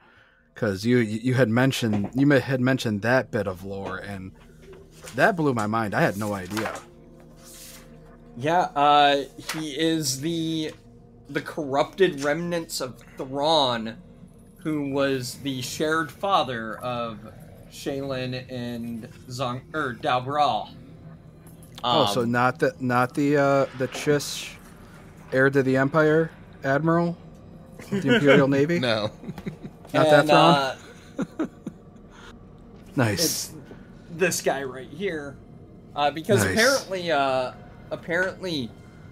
S1: because you you had mentioned you had mentioned that bit of lore, and that blew my mind. I had no idea.
S2: Yeah, uh, he is the the corrupted remnants of Thron, who was the shared father of Shelyn and Zong or Dou-Bral.
S1: oh, so
S2: Um,
S1: not the not the uh, the Chiss heir to the Empire admiral, the (laughs) Imperial Navy.
S3: No.
S1: not that
S2: and,
S1: Thrawn.
S2: uh, (laughs)
S1: nice.
S2: it's this guy right here, uh, because
S1: Nice.
S2: apparently, uh, apparently,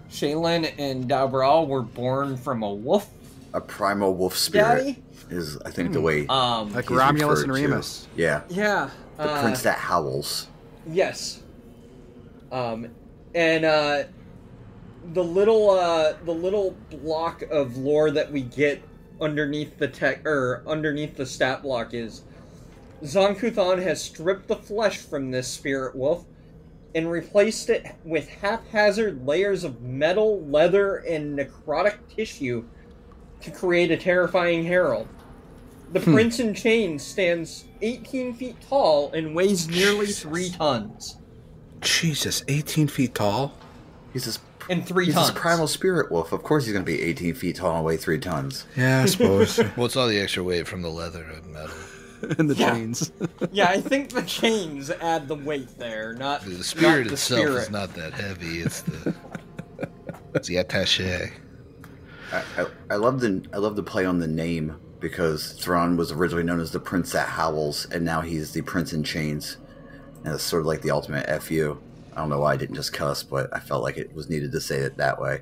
S2: Shelyn and Dou-Bral were born from a wolf
S4: A primal wolf spirit
S2: daddy.
S4: Is, I think, the way
S2: Um,
S1: like Romulus and
S4: referred to.
S1: Remus.
S4: Yeah,
S2: yeah,
S4: the
S2: uh,
S4: prince that howls.
S2: Yes. Um, and uh, the little uh, the little block of lore that we get underneath the tech or underneath the stat block is Zon-Kuthon has stripped the flesh from this spirit wolf and replaced it with haphazard layers of metal, leather, and necrotic tissue to create a terrifying herald. The
S1: Hmm.
S2: Prince in Chains stands 18 feet tall and weighs nearly
S1: Jesus.
S2: 3 tons.
S1: Jesus, eighteen feet tall.
S4: He's this.
S2: And 3
S4: He's
S2: tons.
S4: this primal spirit wolf. Of course, he's going to be 18 feet tall and weigh three tons.
S1: Yeah, I (laughs) suppose.
S3: What's all the extra weight from the leather and metal? (laughs)
S1: and the
S2: Yeah.
S1: chains. (laughs)
S2: yeah, I think the chains add the weight there, not
S3: The spirit
S2: not the
S3: itself
S2: spirit.
S3: is not that heavy. It's the it's the attaché.
S4: I, I, I love the I love the play on the name because Thron was originally known as the Prince that howls, and now he's the Prince in Chains, and it's sort of like the ultimate fu. I don't know why I didn't just cuss, but I felt like it was needed to say it that way.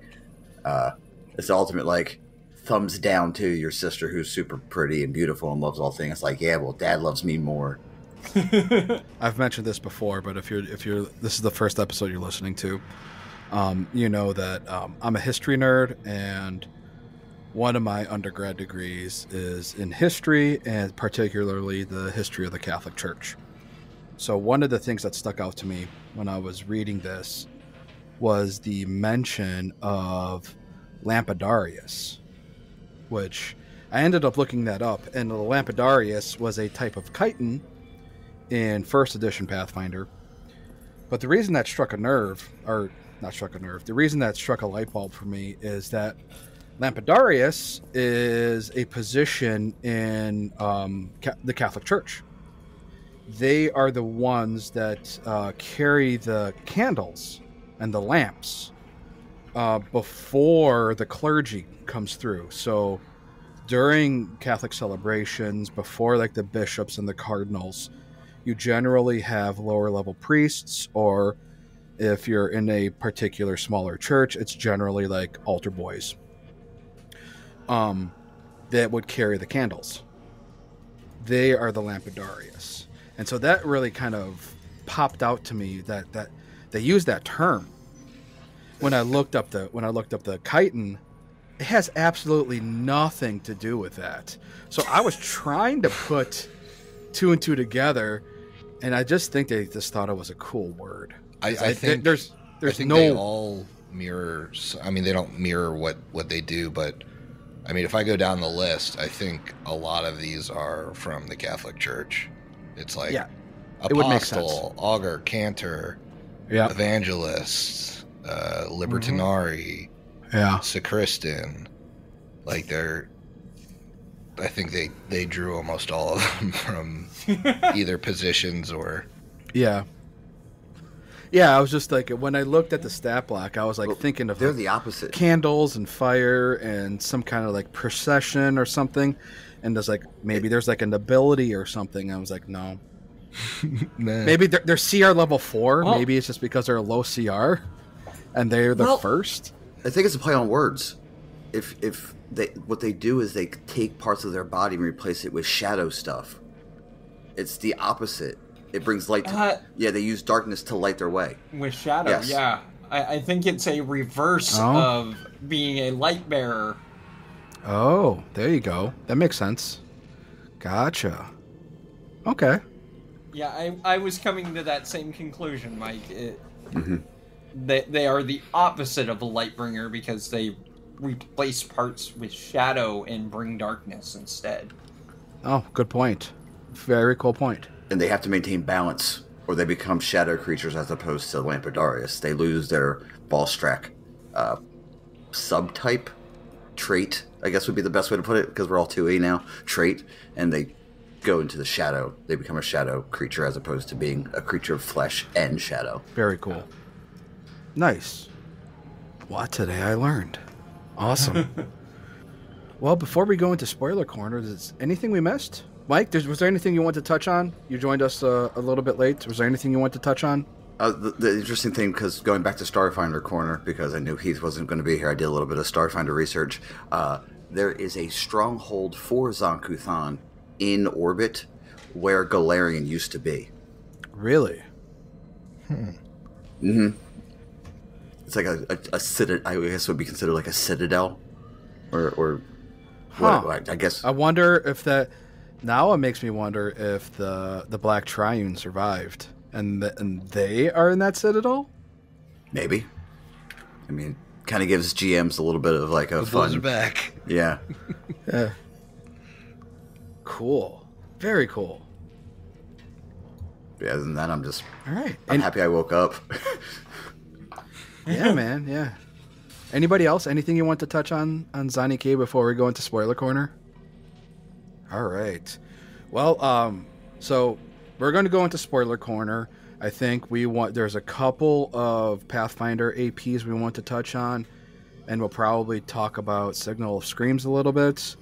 S4: Uh, it's the ultimate like thumbs down to your sister who's super pretty and beautiful and loves all things. It's like, yeah, well, Dad loves me more. (laughs)
S1: I've mentioned this before, but if you're if you're this is the first episode you're listening to, um, you know that um, I'm a history nerd, and one of my undergrad degrees is in history, and particularly the history of the Catholic Church. So one of the things that stuck out to me when I was reading this was the mention of Lampadarius, which I ended up looking that up, and the Lampadarius was a type of kyton in first edition Pathfinder. But the reason that struck a nerve, or not struck a nerve, the reason that struck a light bulb for me is that Lampadarius is a position in um, ca- the Catholic Church. They are the ones that uh, carry the candles and the lamps uh, before the clergy comes through. So during Catholic celebrations, before like the bishops and the cardinals, you generally have lower level priests, or if you're in a particular smaller church, it's generally like altar boys um, that would carry the candles. They are the Lampadarius. And so that really kind of popped out to me that, that they use that term. When I looked up the when I looked up the kyton, it has absolutely nothing to do with that. So I was trying to put two and two together, and I just think they just thought it was a cool word.
S3: I,
S1: 'Cause
S3: I think
S1: there's
S3: I
S1: there's
S3: think
S1: no
S3: they all mirror. I mean, they don't mirror what what they do, but I mean, if I go down the list, I think a lot of these are from the Catholic Church. It's like
S1: Yeah, it would make
S3: apostle, augur, cantor,
S1: yeah
S3: evangelist, uh, libertinari,
S1: yeah
S3: sacristan. Like they're. I think they they drew almost all of (laughs) them from (laughs) either positions or
S1: yeah yeah. I was just like when I looked at the stat block, I was like
S4: Well,
S1: thinking of
S4: They're
S1: like,
S4: the opposite.
S1: candles and fire and some kind of like procession or something. And there's like maybe there's like a nobility or something. I was like, no, (laughs)
S3: Nah.
S1: maybe they're, they're CR level four.
S2: Well-
S1: maybe it's just because they're a low CR, and they're the
S2: Well-
S1: first.
S4: I think it's a play on words. If if they what they do is they take parts of their body and replace it with shadow stuff. It's the opposite. It brings light. To,
S2: Uh,
S4: yeah, they use darkness to light their way.
S2: With shadow,
S4: Yes.
S2: yeah. I, I think it's a reverse
S1: Oh.
S2: of being a light bearer.
S1: Oh, there you go. That makes sense. Gotcha. Okay.
S2: Yeah, I, I was coming to that same conclusion, Mike. It,
S4: Mhm.
S2: they, they are the opposite of a Lightbringer because they replace parts with shadow and bring darkness instead.
S1: Oh, good point. Very cool point.
S4: And they have to maintain balance or they become shadow creatures as opposed to Lampadarius. They lose their Velstrac uh, subtype trait, I guess would be the best way to put it, because we're all 2E now, trait, and they go into the shadow. They become a shadow creature as opposed to being a creature of flesh and shadow.
S1: Very cool. Nice. What today I learned. Awesome. (laughs) well, before we go into spoiler corner, is anything we missed? Mike, there's, was there anything you want to touch on? You joined us uh, a little bit late. Was there anything you want to touch on?
S4: Uh, the, the interesting thing, because going back to Starfinder Corner, because I knew Heath wasn't going to be here, I did a little bit of Starfinder research. Uh, there is a stronghold for Zon-Kuthon in orbit where Golarion used to be.
S1: Really?
S4: Mm-hmm. It's like a, a, a citadel. I guess would be considered like a citadel, or or
S1: Huh.
S4: what? I guess
S1: I wonder if that. Now it makes me wonder if the the Black Triune survived and the, and they are in that citadel.
S4: maybe. I mean, kind of gives GMs a little bit of like a
S3: The Bulls are
S4: fun.
S3: back.
S4: Yeah, (laughs)
S1: Yeah. Cool. Very cool.
S4: yeah. Other than that, I'm just
S1: All right.
S4: I'm
S1: And-
S4: happy I woke up.
S1: yeah, man. Yeah. Anybody else? Anything you want to touch on on Zani K before we go into spoiler corner? All right. Well, um, so we're going to go into spoiler corner. I think we want. There's a couple of Pathfinder APs we want to touch on, and we'll probably talk about Signal of Screams a little bit,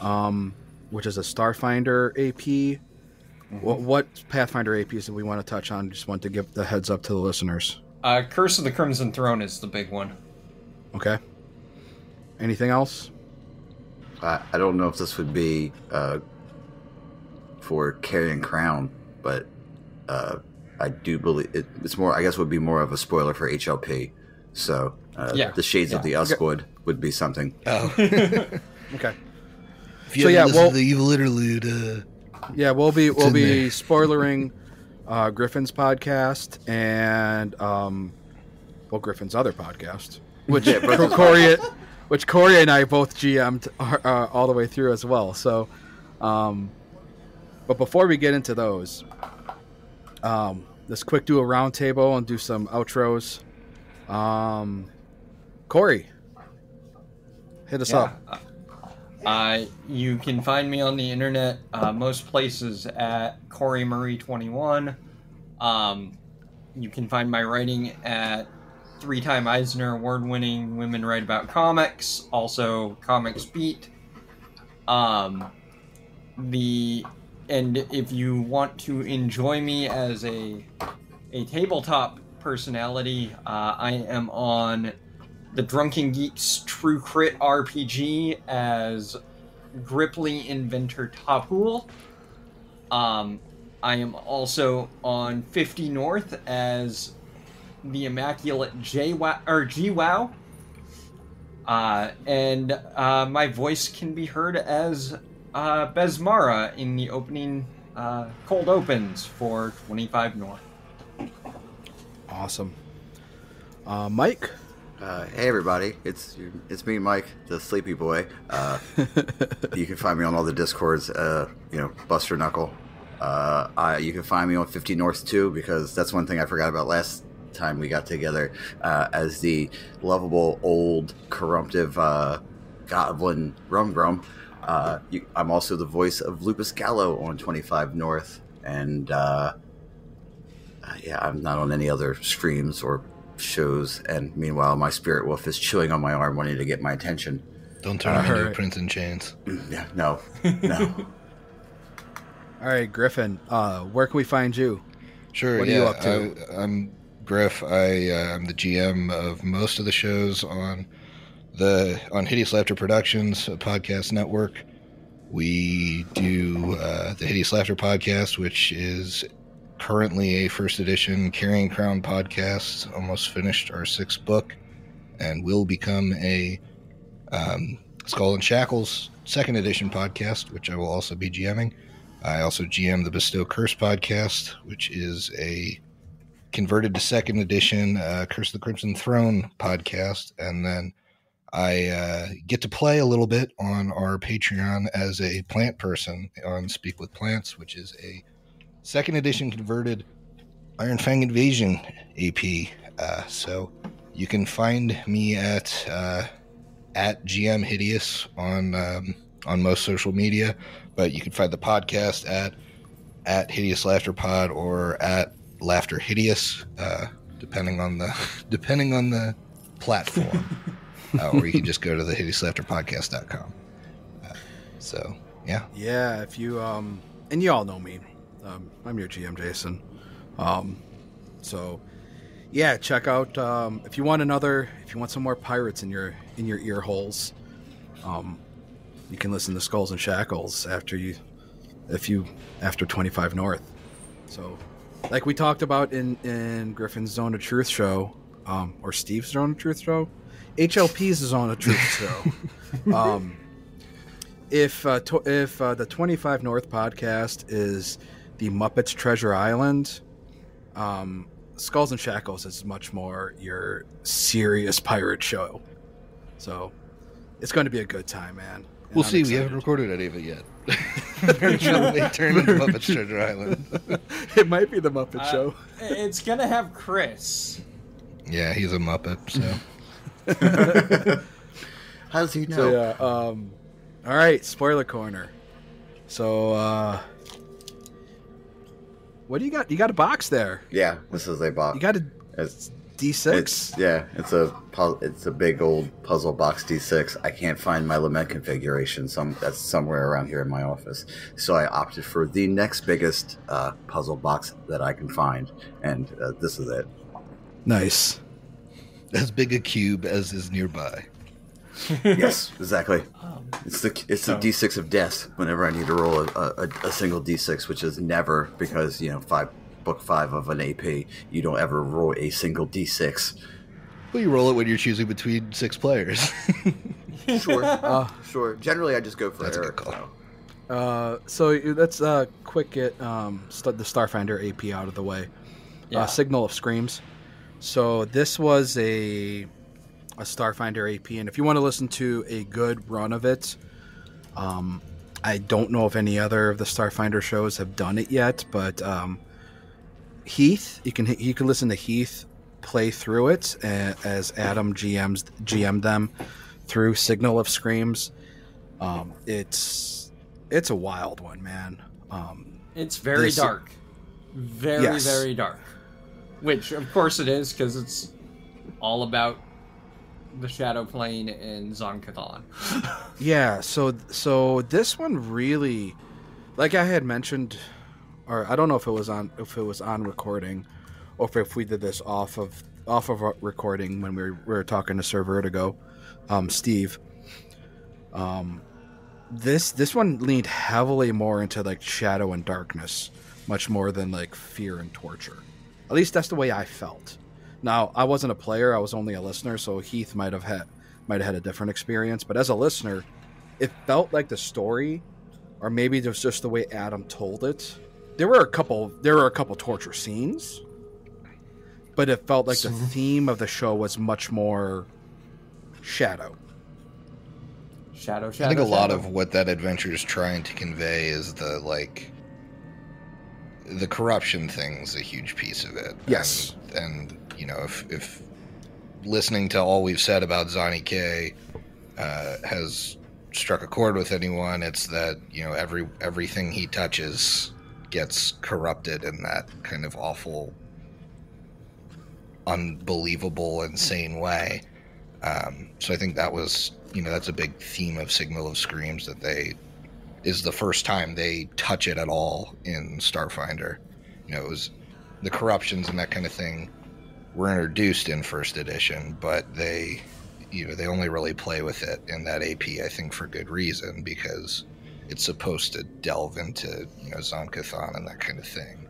S1: um, which is a Starfinder AP. What, what Pathfinder APs do we want to touch on? Just want to give the heads up to the listeners.
S2: Uh, Curse of the Crimson Throne is the big one.
S1: Okay. Anything else?
S4: I, I don't know if this would be uh, for Carrion Crown, but uh, I do believe it, it's more. I guess would be more of a spoiler for HLP. So uh,
S2: Yeah,
S4: the Shades of the
S2: yeah.
S4: Uskwood would be something.
S3: Oh, (laughs)
S1: Okay.
S3: if you
S1: So, yeah, well-
S3: to the evil interlude, uh,
S1: Yeah, we'll be we'll be
S3: there. (laughs)
S1: spoilering uh, Griffin's podcast and um, well Griffin's other podcast, which
S4: Yeah,
S1: Cori, which Cori and I both GM'd uh, all the way through as well. So, um, but before we get into those, um, let's quick do a roundtable and do some outros. Um, Cori, hit us up.
S2: Uh, you can find me on the internet, uh, most places at Cori Marie 21. Um, you can find my writing at three-time Eisner award-winning Women Write About Comics, also Comics Beat. Um, the and if you want to enjoy me as a a tabletop personality, uh, I am on the Drunken Geeks True Crit RPG as Grippli Inventor Tapul. Um, I am also on 50 North as the Immaculate J or G Wow. Uh, and uh, my voice can be heard as uh, Besmara in the opening uh, cold opens for 25 North.
S1: Awesome. Uh, Mike.
S4: Uh, hey everybody, it's it's me, Mike, the sleepy boy. Uh, (laughs) you can find me on all the discords. Uh, you know, Buster Knuckle. Uh, I, you can find me on 50 North too, because that's one thing I forgot about last time we got together. Uh, as the lovable old corruptive uh, goblin Rum Grum. Uh, you, I'm also the voice of Lupus Gallo on 25 North, and uh, uh, yeah, I'm not on any other streams or shows. And meanwhile, my spirit wolf is chewing on my arm, wanting to get my attention.
S3: don't turn him into a prince in chains. (clears throat)
S4: Yeah, no, no. (laughs)
S1: All right, Griffin. Uh, where can we find you?
S3: Sure.
S1: What are
S3: yeah,
S1: you up to?
S3: I, I'm Griff. I uh, I'm the GM of most of the shows on the on Hideous Laughter Productions podcast network. We do uh, the Hideous Laughter podcast, which is currently a first edition Carrion Crown podcast. Almost finished our sixth book, and will become a um, Skull and Shackles second edition podcast, which I will also be GMing. I also GM the Bestow Curse podcast, which is a converted to second edition uh, Curse of the Crimson Throne podcast. And then I uh, get to play a little bit on our Patreon as a plant person on Speak with Plants, which is a second edition converted Iron Fang Invasion AP. Uh, so you can find me at uh, at GM Hideous on um, on most social media, but you can find the podcast at at Hideous Laughter Pod or at Laughter Hideous, uh, depending on the (laughs) depending on the platform, (laughs) uh, or you can just go to the hideouslaughterpodcast.com. Uh, so yeah,
S1: Yeah, if you um, and you all know me, um, I'm your GM Jason. Um, so yeah, check out um, if you want another, if you want some more pirates in your in your ear holes, um, you can listen to Skulls and Shackles after you, if you after 25 North. So, like we talked about in in Griffin's Zone of Truth show, um, or Steve's Zone of Truth show, HLP's Zone of Truth show. (laughs) um, if uh, to, if uh, the 25 North podcast is the Muppets Treasure Island, um, Skulls and Shackles is much more your serious pirate show. So it's going to be a good time, man. And
S3: we'll
S1: I'm
S3: see. We haven't recorded any of it yet. (laughs) Very sure it turn into Muppets Treasure Island. (laughs)
S1: it might be the Muppet
S2: Uh,
S1: Show.
S2: It's gonna have Chris.
S3: Yeah, he's a Muppet. So (laughs)
S4: How does he know?
S1: So yeah. Um, all right, spoiler corner. So uh, what do you got? You got a box there.
S4: Yeah, this is a box.
S1: You got a
S4: It's,
S1: D6.
S4: it's yeah, it's a it's a big old puzzle box D6. I can't find my lament configuration. Some that's somewhere around here in my office. So I opted for the next biggest uh, puzzle box that I can find, and uh, this is it.
S1: nice.
S3: as big a cube as is nearby. (laughs)
S4: yes, exactly.
S2: Um,
S4: It's the it's
S2: So-
S4: the D6 of death. Whenever I need to roll a, a, a single D6, which is never because you know five book five of an AP, you don't ever roll a single D6.
S3: Well, you roll it when you're choosing between six players. (laughs)
S4: Sure,
S1: Uh,
S4: sure. Generally, I just go for
S3: That's a good call.
S4: so.
S1: Uh, so let's uh, quick get um, st- the Starfinder AP out of the way.
S2: yeah.
S1: Uh, Signal of Screams. So this was a a Starfinder AP, and if you want to listen to a good run of it, um, I don't know if any other of the Starfinder shows have done it yet, but um, Heath, you can you can listen to Heath play through it uh, as Adam GMs GM them through Signal of Screams. Um, it's it's a wild one, man. Um,
S2: It's very
S1: This-
S2: dark. Very,
S1: Yes.
S2: very dark. Which, of course, it is, because it's all about the Shadow Plane and Zon-Kuthon. (laughs)
S1: Yeah, so so this one really like I had mentioned or I don't know if it was on if it was on recording or if, we did this off of off of recording when we were, we were talking to Sir Vertigo, um, Steve. Um this this one leaned heavily more into like shadow and darkness, much more than like fear and torture. At least that's the way I felt. Now, I wasn't a player, I was only a listener, so Heath might have had might have had a different experience, but as a listener, it felt like the story or maybe it was just the way Adam told it. There were a couple there were a couple torture scenes, but it felt like the theme of the show was much more shadow.
S2: Shadow, Shadow.
S3: I think a lot of what that adventure is trying to convey is the like the corruption thing's a huge piece of it.
S1: Yes.
S3: and, and you know if if listening to all we've said about Zani K uh, has struck a chord with anyone, it's that you know every everything he touches gets corrupted in that kind of awful, unbelievable, insane way. Um, so I think that was, you know, that's a big theme of Signal of Screams that they is the first time they touch it at all in Starfinder. You know, it was the corruptions and that kind of thing were introduced in first edition, but they, you know, they only really play with it in that AP, I think, for good reason because it's supposed to delve into, you know, Zon-Kuthon and that kind of thing.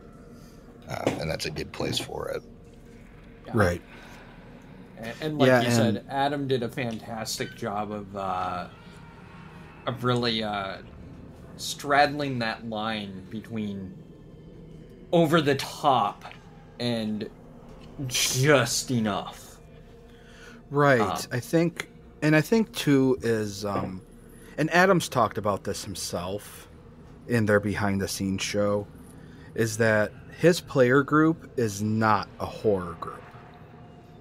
S3: Um, and that's a good place for it.
S2: Yeah.
S1: Right.
S2: And, and like
S1: Yeah,
S2: you
S1: and-
S2: said, Adam did a fantastic job of uh, of really uh, straddling that line between over the top and just enough.
S1: Right.
S2: Um,
S1: I think, and I think too is, um, and Adams talked about this himself in their behind the scenes show, is that his player group is not a horror group.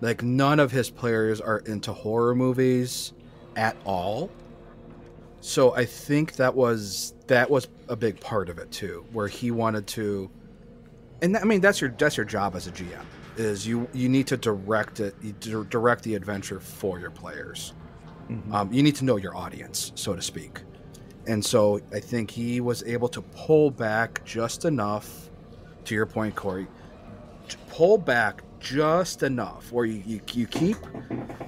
S1: Like none of his players are into horror movies at all. So I think that was that was a big part of it too, where he wanted to, and I mean that's your that's your job as a GM is you you need to direct it direct the adventure for your players. Um, you need to know your audience, so to speak. And so I think he was able to pull back just enough, to your point, Cori, to pull back just enough where you, you, you keep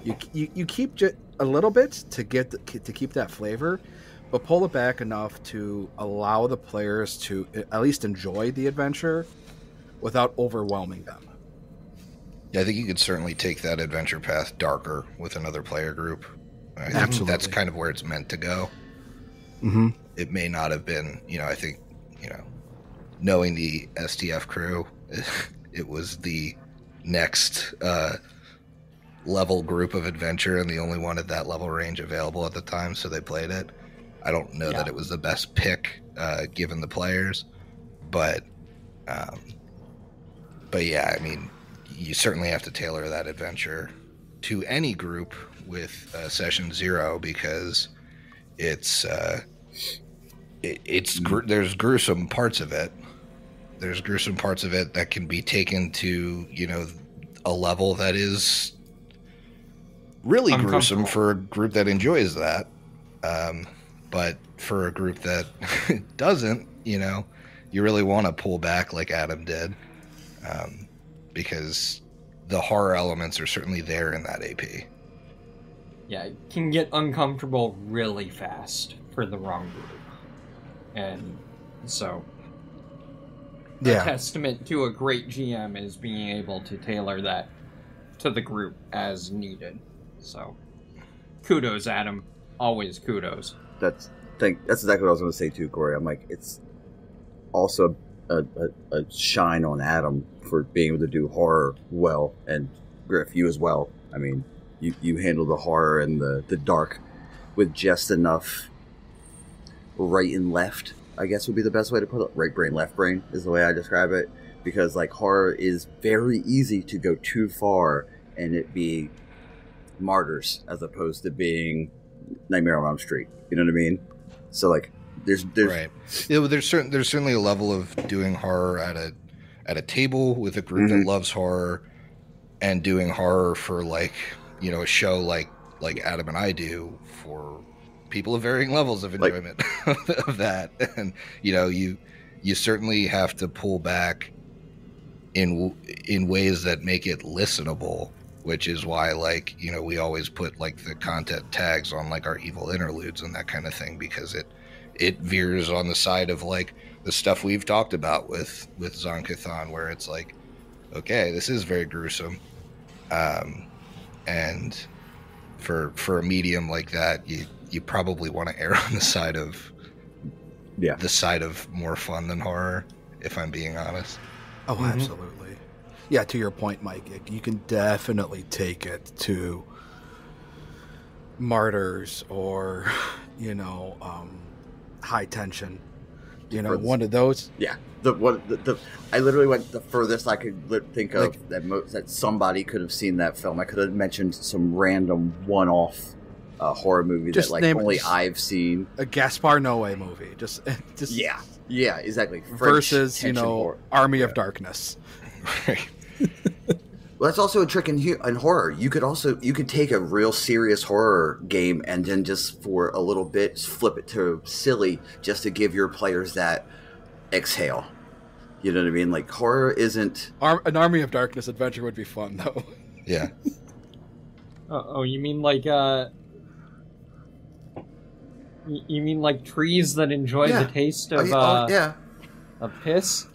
S1: you, you, you keep ju- a little bit to get the, to keep that flavor, but pull it back enough to allow the players to at least enjoy the adventure without overwhelming them.
S3: Yeah, I think you could certainly take that adventure path darker with another player group. I think
S1: Absolutely.
S3: that's kind of where it's meant to go.
S1: Mm-hmm.
S3: It may not have been, you know, I think, you know, knowing the STF crew, (laughs) it was the next uh, level group of adventure and the only one at that level range available at the time, so they played it. I don't know
S2: Yeah.
S3: that it was the best pick uh, given the players, but um, but yeah, I mean, you certainly have to tailor that adventure to any group with uh, session zero because it's uh, it, it's gr- there's gruesome parts of it. There's gruesome parts of it that can be taken to you know a level that is really gruesome for a group that enjoys that. Um, but for a group that (laughs) doesn't, you know, you really want to pull back like Adam did, um, because the horror elements are certainly there in that AP.
S2: Yeah, it can get uncomfortable really fast for the wrong group. And so a
S1: Yeah.
S2: testament to a great GM is being able to tailor that to the group as needed. So kudos, Adam. Always kudos.
S4: That's think that's exactly what I was going to say too, Cori. I'm like, it's also a, a, a shine on Adam for being able to do horror well, and Griff, you as well. I mean, you you handle the horror and the the dark with just enough right and left. I guess would be the best way to put it. Right brain, left brain is the way I describe it. Because like horror is very easy to go too far and it be martyrs as opposed to being Nightmare on Elm Street. You know what I mean? So like, there's there's
S3: right. Yeah, well, there's certain there's certainly a level of doing horror at a at a table with a group
S4: Mhm.
S3: that loves horror, and doing horror for like you know a show like like Adam and I do for people of varying levels of
S4: Like-
S3: enjoyment (laughs) of that, and you know you you certainly have to pull back in in ways that make it listenable which is why like you know we always put like the content tags on like our evil interludes and that kind of thing because it it veers on the side of like the stuff we've talked about with with Zon-Kuthon where it's like okay this is very gruesome. Um and for for a medium like that you you probably want to err (laughs) on the side of
S4: yeah.
S3: the side of more fun than horror if i'm being honest
S1: Oh,
S2: Mhm.
S1: absolutely. Yeah, to your point, Mike, it- you can definitely take it to martyrs or, (laughs) you know, um, high tension. You know, one of those.
S4: Yeah, the what the, the I literally went the furthest I could li- think of
S1: Like-
S4: that mo- that somebody could have seen that film. I could have mentioned some random one-off uh, horror movie
S1: Just
S4: that like
S1: name-
S4: only I've seen.
S1: A Gaspar Noé movie. Just, (laughs) just
S4: Yeah, yeah, exactly. French
S1: versus, you know,
S4: horror.
S1: Army of Darkness.
S3: right (laughs)
S4: Well, that's also a trick in, in horror. You could also you could take a real serious horror game and then just for a little bit flip it to silly, just to give your players that exhale. You know what I mean? Like horror isn't.
S1: Ar- an Army of Darkness adventure would be fun, though. (laughs)
S3: yeah
S2: Oh, oh you mean like uh you mean like trees that enjoy
S4: Yeah.
S2: the taste
S4: Oh,
S2: of
S4: yeah,
S2: uh
S4: oh, yeah,
S2: of piss?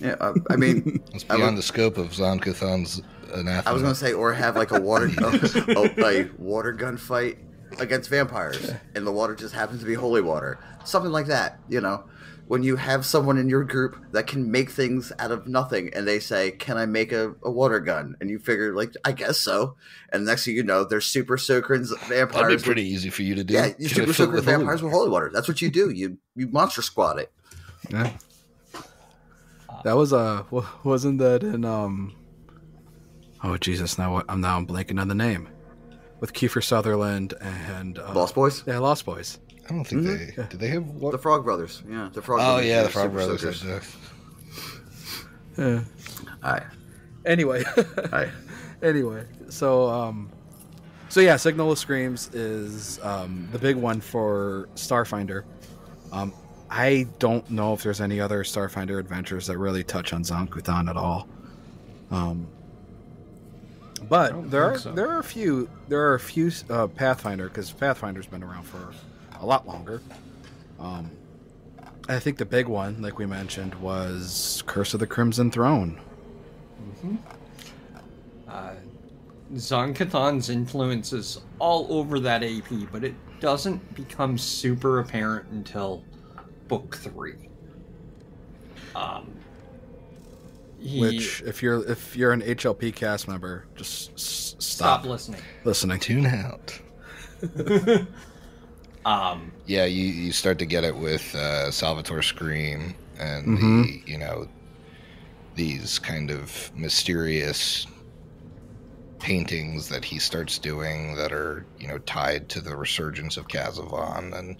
S4: yeah. uh, I mean, (laughs)
S3: it's
S4: I
S3: beyond
S4: would-
S3: the scope of Zon-Kuthon's anathema
S4: I was gonna say, or have like a water (laughs) a, a water gun fight against vampires, and the water just happens to be holy water. Something like that, you know. When you have someone in your group that can make things out of nothing, and they say, "Can I make a, a water gun?" and you figure, like, I guess so. And next thing you know, they're super soakerins vampires.
S3: That'd be
S4: with-
S3: pretty easy for you to do.
S4: yeah, you
S3: Get
S4: super
S3: it filled
S4: soaker
S3: with holy
S4: vampires with holy water. That's what you do. You you monster squad it.
S1: Yeah. That was uh, wasn't that in um? Oh Jesus! Now what- I'm now I'm blanking on the name, with Kiefer Sutherland and uh,
S4: Lost Boys,
S1: Yeah, Lost Boys.
S3: I don't think
S4: Mhm.
S3: they. Do they have what?
S4: the Frog Brothers. Yeah, the Frog.
S3: oh
S4: Brothers.
S3: yeah, the Frog Brothers.
S4: soakers.
S1: Yeah.
S4: Aye,
S1: Anyway, (laughs)
S4: aye.
S1: anyway, so um, so yeah, Signal of Screams is um the big one for Starfinder. Um, I don't know if there's any other Starfinder adventures that really touch on Zon-Kuthon at all. Um, but there are
S2: so.
S1: there are a few there are a few uh, Pathfinder because Pathfinder's been around for a lot longer. Um, I think the big one, like we mentioned, was Curse of the Crimson Throne.
S2: Uh, Zon-Kuthon's influence is all over that AP, but it doesn't become super apparent until book three. Um, he,
S1: Which, if you're if you're an HLP cast member, just s-
S2: stop
S1: stop,
S2: listening.
S1: listening.
S3: Tune out. (laughs)
S2: Um,
S3: Yeah, you, you start to get it with uh, Salvator Scream and
S1: Mhm.
S3: the you know these kind of mysterious paintings that he starts doing that are you know tied to the resurgence of Kazavon and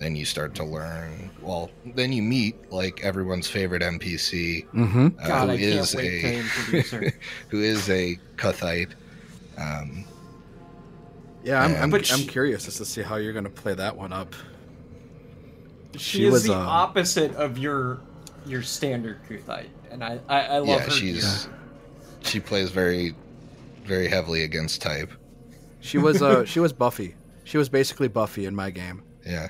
S3: then you start to learn well then you meet like everyone's favorite NPC
S1: Mm-hmm.
S3: uh,
S2: God,
S3: who
S2: I can't wait
S3: a
S2: introduce her. (laughs)
S3: who is a Kuthite um,
S1: Yeah, I'm, I'm,
S2: But
S1: I'm
S2: she-
S1: curious as to see how you're going to play that one up.
S2: She,
S1: She
S2: is
S1: was,
S2: the
S1: uh,
S2: opposite of your your standard Kuthite, and I I, I love
S3: yeah
S2: her.
S3: she's she plays very very heavily against type
S1: She was uh (laughs) she was Buffy. She was basically Buffy in my game.
S3: yeah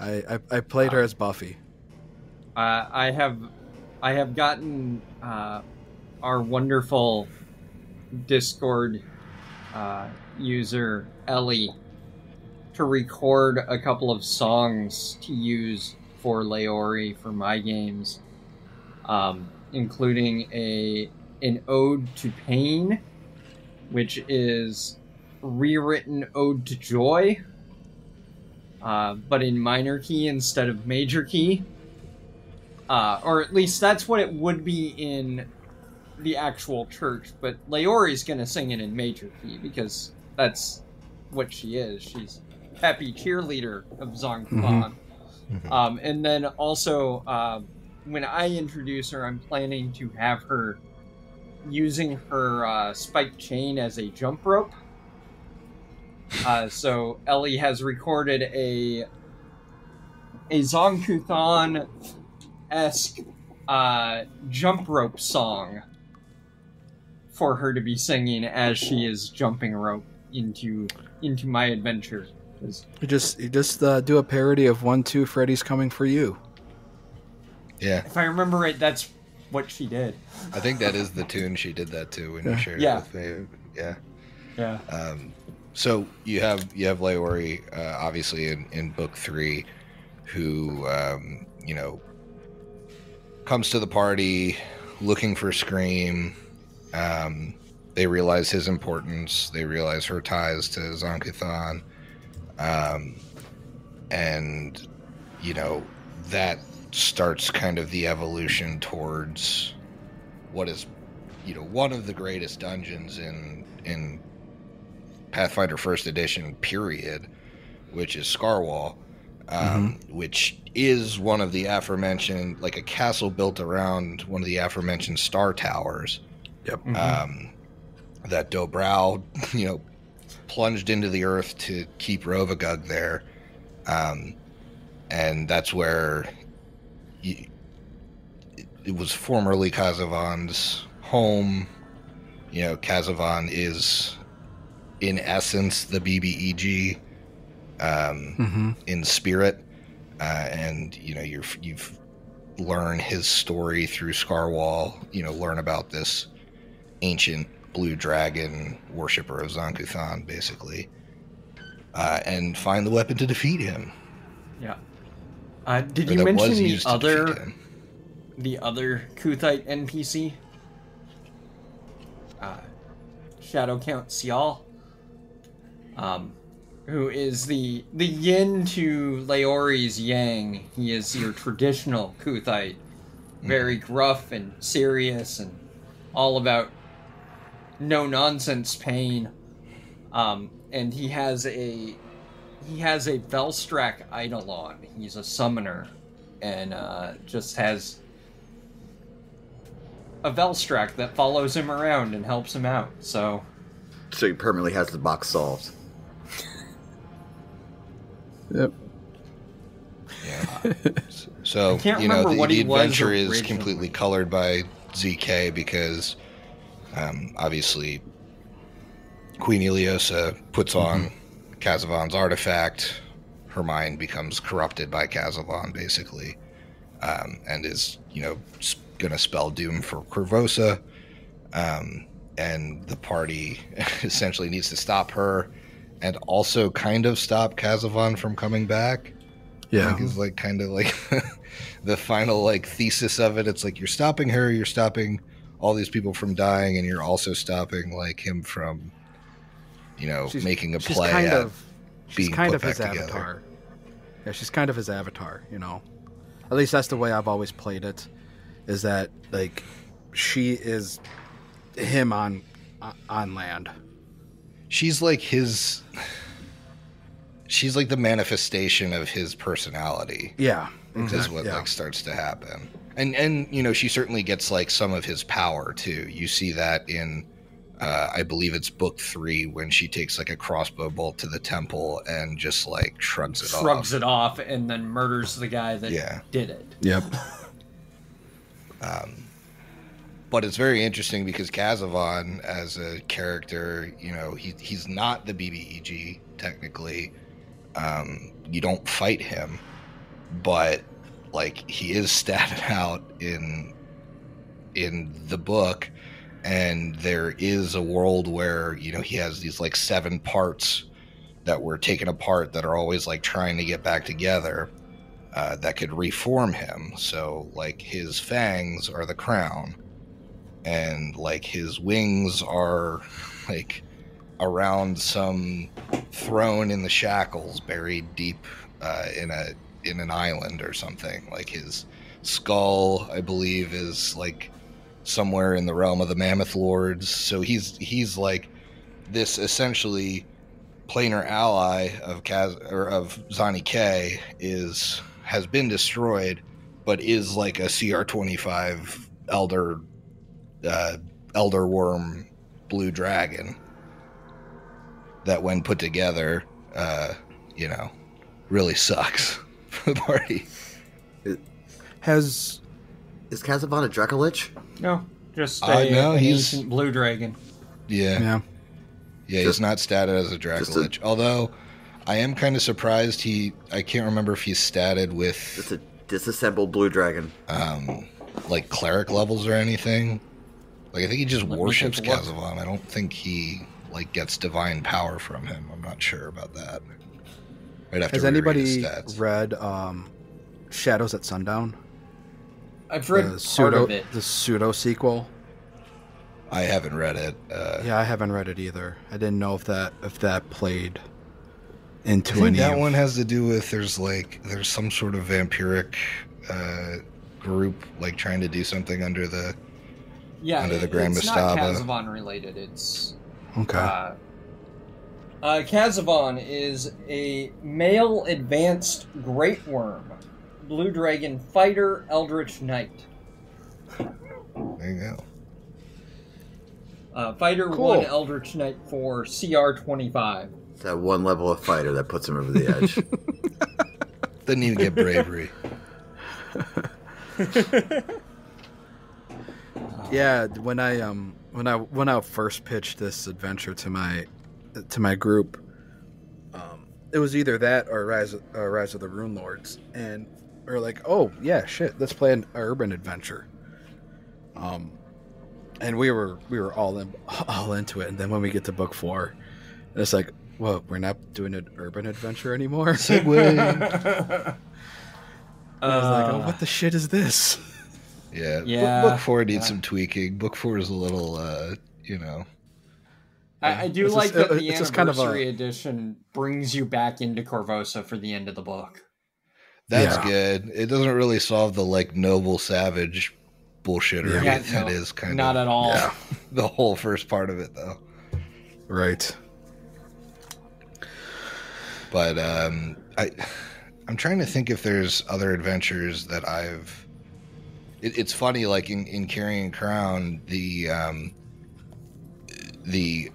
S1: I I, I played her as Buffy.
S2: Uh, I have, I have gotten uh, our wonderful Discord uh, user Ellie to record a couple of songs to use for Laori for my games, um, including a an ode to pain, which is rewritten ode to joy, uh, but in minor key instead of major key uh, or at least that's what it would be in the actual church. But Laori's gonna sing it in major key because that's what she is. She's happy cheerleader of Zon-Kuthon.
S3: Mhm.
S2: Um, and then also, um, when I introduce her, I'm planning to have her using her uh, spiked chain as a jump rope. Uh, so Ellie has recorded a a Zon-Kuthon esque uh, jump rope song for her to be singing as she is jumping rope into into my adventure.
S1: You just you just uh, do a parody of One Two Freddy's Coming for You.
S3: yeah
S2: If I remember right, that's what she did.
S3: I think that is the tune she did that to when you
S1: Yeah.
S3: shared
S2: Yeah.
S3: it with me. Yeah.
S2: Yeah.
S3: Um, so you have you have Laori, uh, obviously in, in book three, who um, you know comes to the party looking for Scream. Um, they realize his importance. They realize her ties to Zon-Kuthon, um, and you know that starts kind of the evolution towards what is you know one of the greatest dungeons in in Pathfinder First Edition period, which is Scarwall, um, which is one of the aforementioned like a castle built around one of the aforementioned star towers
S1: Yep.
S2: Mhm.
S3: um, that Dou-Bral, (laughs) you know, plunged into the earth to keep Rovagug there. Um, and that's where it, it was formerly Kazavon's home. You know, Kazavon is, in essence, the BBEG um,
S1: Mm-hmm.
S3: in spirit. Uh, and, you know, you're, you've learned his story through Scarwall, you know, learn about this ancient blue dragon worshiper of Zon-Kuthon, basically. uh, and find the weapon to defeat him.
S2: Yeah. Uh, did
S3: Or
S2: you mention the
S3: used to defeat
S2: other the other Kuthite NPC? Uh, Shadow Count Sial. Um, who is the the yin to Laori's yang. He is your traditional Kuthite, very gruff and serious and all about no nonsense pain. Um, and he has a he has a Velstrac Eidolon. He's a summoner, and uh, just has a Velstrac that follows him around and helps him out. So
S4: So he permanently has the box solved.
S1: Yep.
S3: Yeah. (laughs) so you know the, the adventure is
S2: originally.
S3: completely colored by ZK because um, obviously Queen Ileosa puts on Kazavon's artifact. Her mind becomes corrupted by Kazavon, basically, um, and is you know going to spell doom for Korvosa. Um, and the party (laughs) essentially needs to stop her, and also kind of stop Kazavon from coming back.
S1: Yeah.
S3: Is like kind of like (laughs) the final like thesis of it. It's like you're stopping her, you're stopping all these people from dying, and you're also stopping like him from, you know,
S1: She's-
S3: making a
S1: she's
S3: play
S1: kind
S3: at
S1: of she's
S3: being
S1: kind
S3: put
S1: of his
S3: together.
S1: avatar. Yeah, she's kind of his avatar, you know. At least that's the way I've always played it. Is that like she is him on on land.
S3: She's like his. She's like the manifestation of his personality.
S1: Yeah.
S3: is what
S1: yeah.
S3: like starts to happen. And and you know she certainly gets like some of his power too. You see that in uh, I believe it's book three when she takes like a crossbow bolt to the temple and just like shrugs it
S2: shrugs
S3: off.
S2: it off and then murders the guy that
S3: Yeah.
S2: did it.
S1: Yep. (laughs)
S3: um, But it's very interesting because Kazavon as a character, you know, he he's not the BBEG technically. Um, you don't fight him, but like he is statted (laughs) out in in the book and there is a world where you know he has these like seven parts that were taken apart that are always like trying to get back together uh, that could reform him. So like his fangs are the crown and like his wings are (laughs) like around some throne in the shackles buried deep uh, in a in an island or something. Like his skull i believe is like somewhere in the realm of the mammoth lords. So he's he's like this essentially planar ally of Kaz or of Zani K is has been destroyed but is like a CR25 elder uh, elder worm blue dragon that when put together uh, you know really sucks for the party
S1: Has
S4: Is Kazavon a Dracolich?
S2: No, just
S3: Uh,
S2: a,
S3: no,
S2: an
S3: he's-
S2: ancient blue dragon.
S3: yeah
S1: yeah.
S3: Yeah, he's
S4: Just-
S3: not statted as a
S4: just a-
S3: Dracolich. Although I am kind of surprised he I can't remember if he's statted with
S4: It's a disassembled blue dragon.
S3: um like cleric levels or anything. Like I think he just
S2: Let me
S3: worships
S2: take a look.
S3: Kazavon. I don't think he like gets divine power from him. I'm not sure about that. I'd have
S1: Has
S3: to
S1: anybody
S3: stats.
S1: read um, Shadows at Sundown?
S2: I've read
S1: the
S2: part
S1: pseudo
S2: of it.
S1: the pseudo sequel.
S3: I haven't read it. Uh,
S1: Yeah, I haven't read it either. I didn't know if that if that played into
S3: I think
S1: any.
S3: that
S1: of-
S3: one has to do with there's like there's some sort of vampiric uh, group like trying to do something under the
S2: yeah,
S3: under the
S2: it-
S3: Grand
S2: it's not
S3: Mastaba.
S2: Related. It's
S1: Okay.
S2: uh, uh, Kazavon is a male advanced great worm, blue dragon fighter, eldritch knight.
S3: there you go.
S2: Uh, fighter
S1: Cool.
S2: one, eldritch knight four, CR twenty five.
S4: It's that one level of fighter that puts him over the edge. (laughs)
S3: Doesn't even get bravery. (laughs)
S1: Yeah, when I um when I when I first pitched this adventure to my to my group, um, it was either that or Rise of, uh, Rise of the Rune Lords, and we are like, oh yeah, shit, let's play an urban adventure. Um, and we were we were all in (laughs) all into it, and then when we get to book four, it's like Well, we're not doing an urban adventure anymore.
S3: Segue. (laughs)
S1: I was like, (laughs) oh,
S2: Uh,
S1: what the shit is this?
S3: yeah. book-
S2: Yeah,
S3: Book four needs
S2: yeah.
S3: some tweaking. Book four is a little, uh, you know.
S2: I, I do
S1: It's
S2: like
S1: just-
S2: that the
S1: it's just kind of a-
S2: anniversary edition brings you back into Korvosa for the end of the book.
S3: That's
S1: Yeah.
S3: good. It doesn't really solve the like noble savage bullshit or
S1: Yeah.
S3: that
S2: no,
S3: is kind
S2: not
S3: of not
S2: at all.
S1: Yeah. (laughs)
S3: the whole first part of it though.
S1: Right.
S3: But um, I, I'm trying to think if there's other adventures that I've. It, it's funny, like in in Carrion Crown, the um, the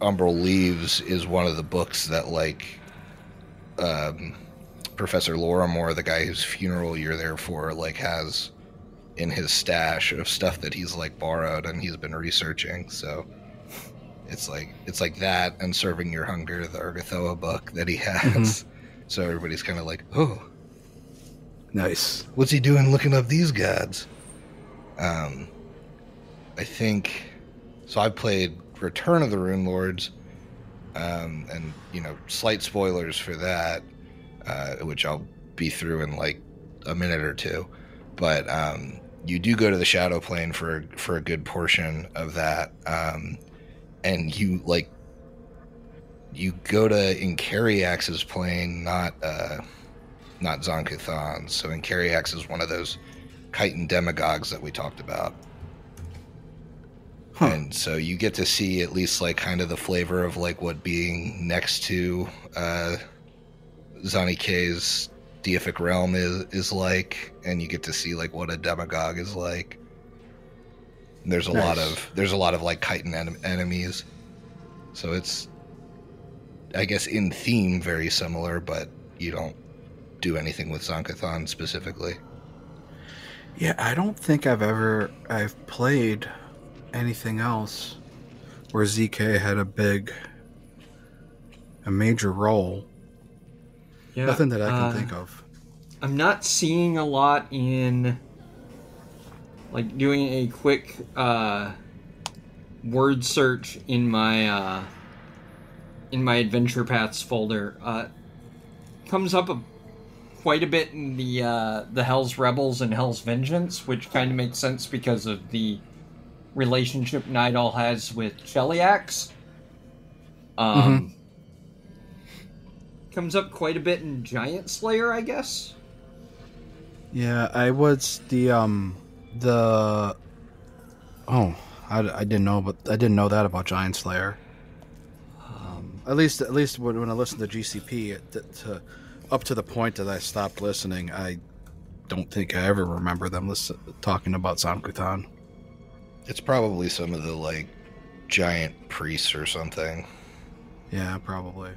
S3: Umbral Leaves is one of the books that like um, Professor Lorrimor, the guy whose funeral you're there for, like has in his stash of stuff that he's like borrowed and he's been researching. So it's like it's like that and serving your hunger, the Urgathoa book that he has. (laughs) So everybody's kind of like, oh,
S1: Nice.
S3: what's he doing looking up these gods? Um, I think so. I played Return of the Rune Lords, um, and you know, slight spoilers for that, uh, which I'll be through in like a minute or two. But um, you do go to the Shadow Plane for for a good portion of that, um, and you like you go to Incariax's plane, not. Uh, not Zon-Kuthon. So Incariax is one of those chitin demagogues that we talked about.
S1: Huh.
S3: And so you get to see at least like kind of the flavor of like what being next to uh Zani K's deific realm is is like, and you get to see like what a demagogue is like. There's a lot of there's a lot of like chitin en- enemies. So it's I guess in theme very similar, but you don't do anything with Zon-Kuthon specifically.
S1: Yeah, I don't think I've ever I've played anything else where ZK had a big a major role.
S2: Yeah,
S1: Nothing that I can
S2: uh,
S1: think of.
S2: I'm not seeing a lot in like doing a quick uh, word search in my uh, in my adventure paths folder. Uh, comes up a, quite a bit in the uh, the Hell's Rebels and Hell's Vengeance, which kind of makes sense because of the relationship Nidal has with Cheliax. Um, Comes up quite a bit in Giant Slayer, I guess.
S1: Yeah, I was the um the oh I, I didn't know but I didn't know that about Giant Slayer. Um, at least at least when, when I listened to GCP it, to, to up to the point that I stopped listening, I don't think I ever remember them listen, talking about Zon-Kuthon.
S3: It's probably some of the like giant priests or something.
S1: Yeah, probably.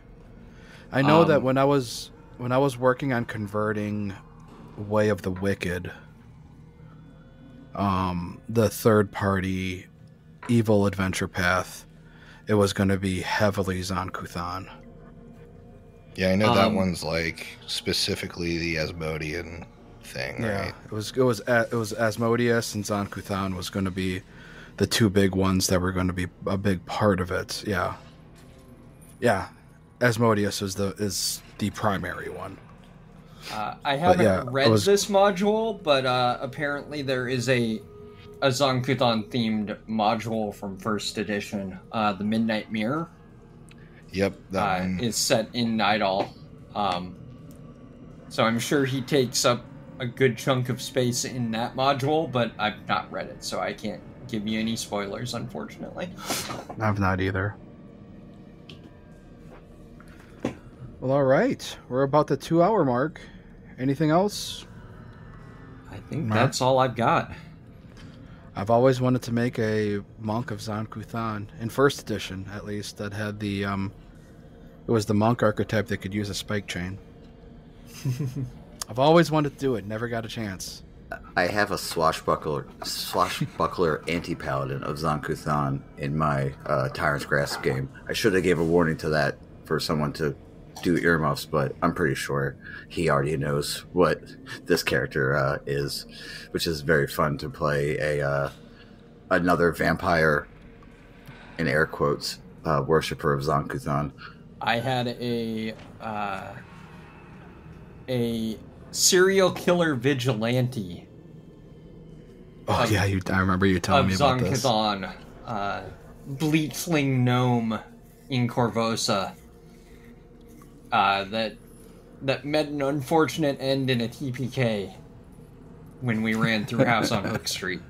S1: I know that
S2: Um,
S1: when I was when I was working on converting Way of the Wicked, um, the third party evil adventure path, it was going to be heavily Zon-Kuthon.
S3: Yeah, I know that
S2: Um,
S3: one's like specifically the Asmodean thing, right?
S1: it was it was A- it was Asmodeus and Zon-Kuthon was going to be the two big ones that were going to be a big part of it. Yeah, yeah. Asmodeus is the is the primary one.
S2: Uh, I haven't
S1: yeah,
S2: read
S1: was-
S2: this module, but uh, apparently there is a a Zon-Kuthon themed module from first edition. Uh, the Midnight Mirror
S3: Yep, that
S2: uh,
S3: one.
S2: is set in Nidal, um, so I'm sure he takes up a good chunk of space in that module. But I've not read it, so I can't give you any spoilers, unfortunately.
S1: I've not either. Well, all right. We're about the two hour mark. Anything else?
S2: I think
S1: Mark?
S2: that's all I've got.
S1: I've always wanted to make a monk of Zon-Kuthon in first edition, at least. That had the um, it was the monk archetype that could use a spike chain. (laughs) I've always wanted to do it. Never got a chance.
S4: I have a swashbuckler, swashbuckler (laughs) anti-paladin of Zon-Kuthon in my uh, Tyrant's Grasp game. I should have gave a warning to that for someone to do earmuffs, but I'm pretty sure he already knows what this character uh, is, which is very fun to play a uh, another vampire in air quotes uh, worshiper of Zon-Kuthon.
S2: I had a uh, a serial killer vigilante
S1: Oh
S2: Of-
S1: yeah, you. I remember you telling me about this.
S2: Zon-Kuthon, uh, Bleachling gnome in Korvosa. Uh, that that met an unfortunate end in a TPK when we ran through House on Hook (laughs) Street.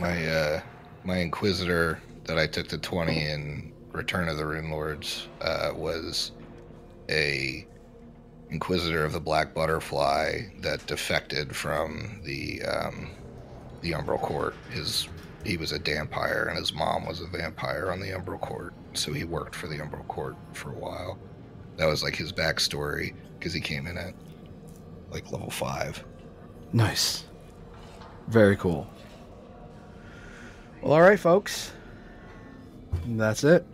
S3: My uh, my Inquisitor that I took to twenty in Return of the Rune Lords uh, was a Inquisitor of the Black Butterfly that defected from the um, the Umbral Court. His he was a vampire and his mom was a vampire on the Umbral Court, so he worked for the Umbral Court for a while. That was like his backstory because he came in at like level five.
S1: Nice. Very cool. Well, all right, folks. That's it.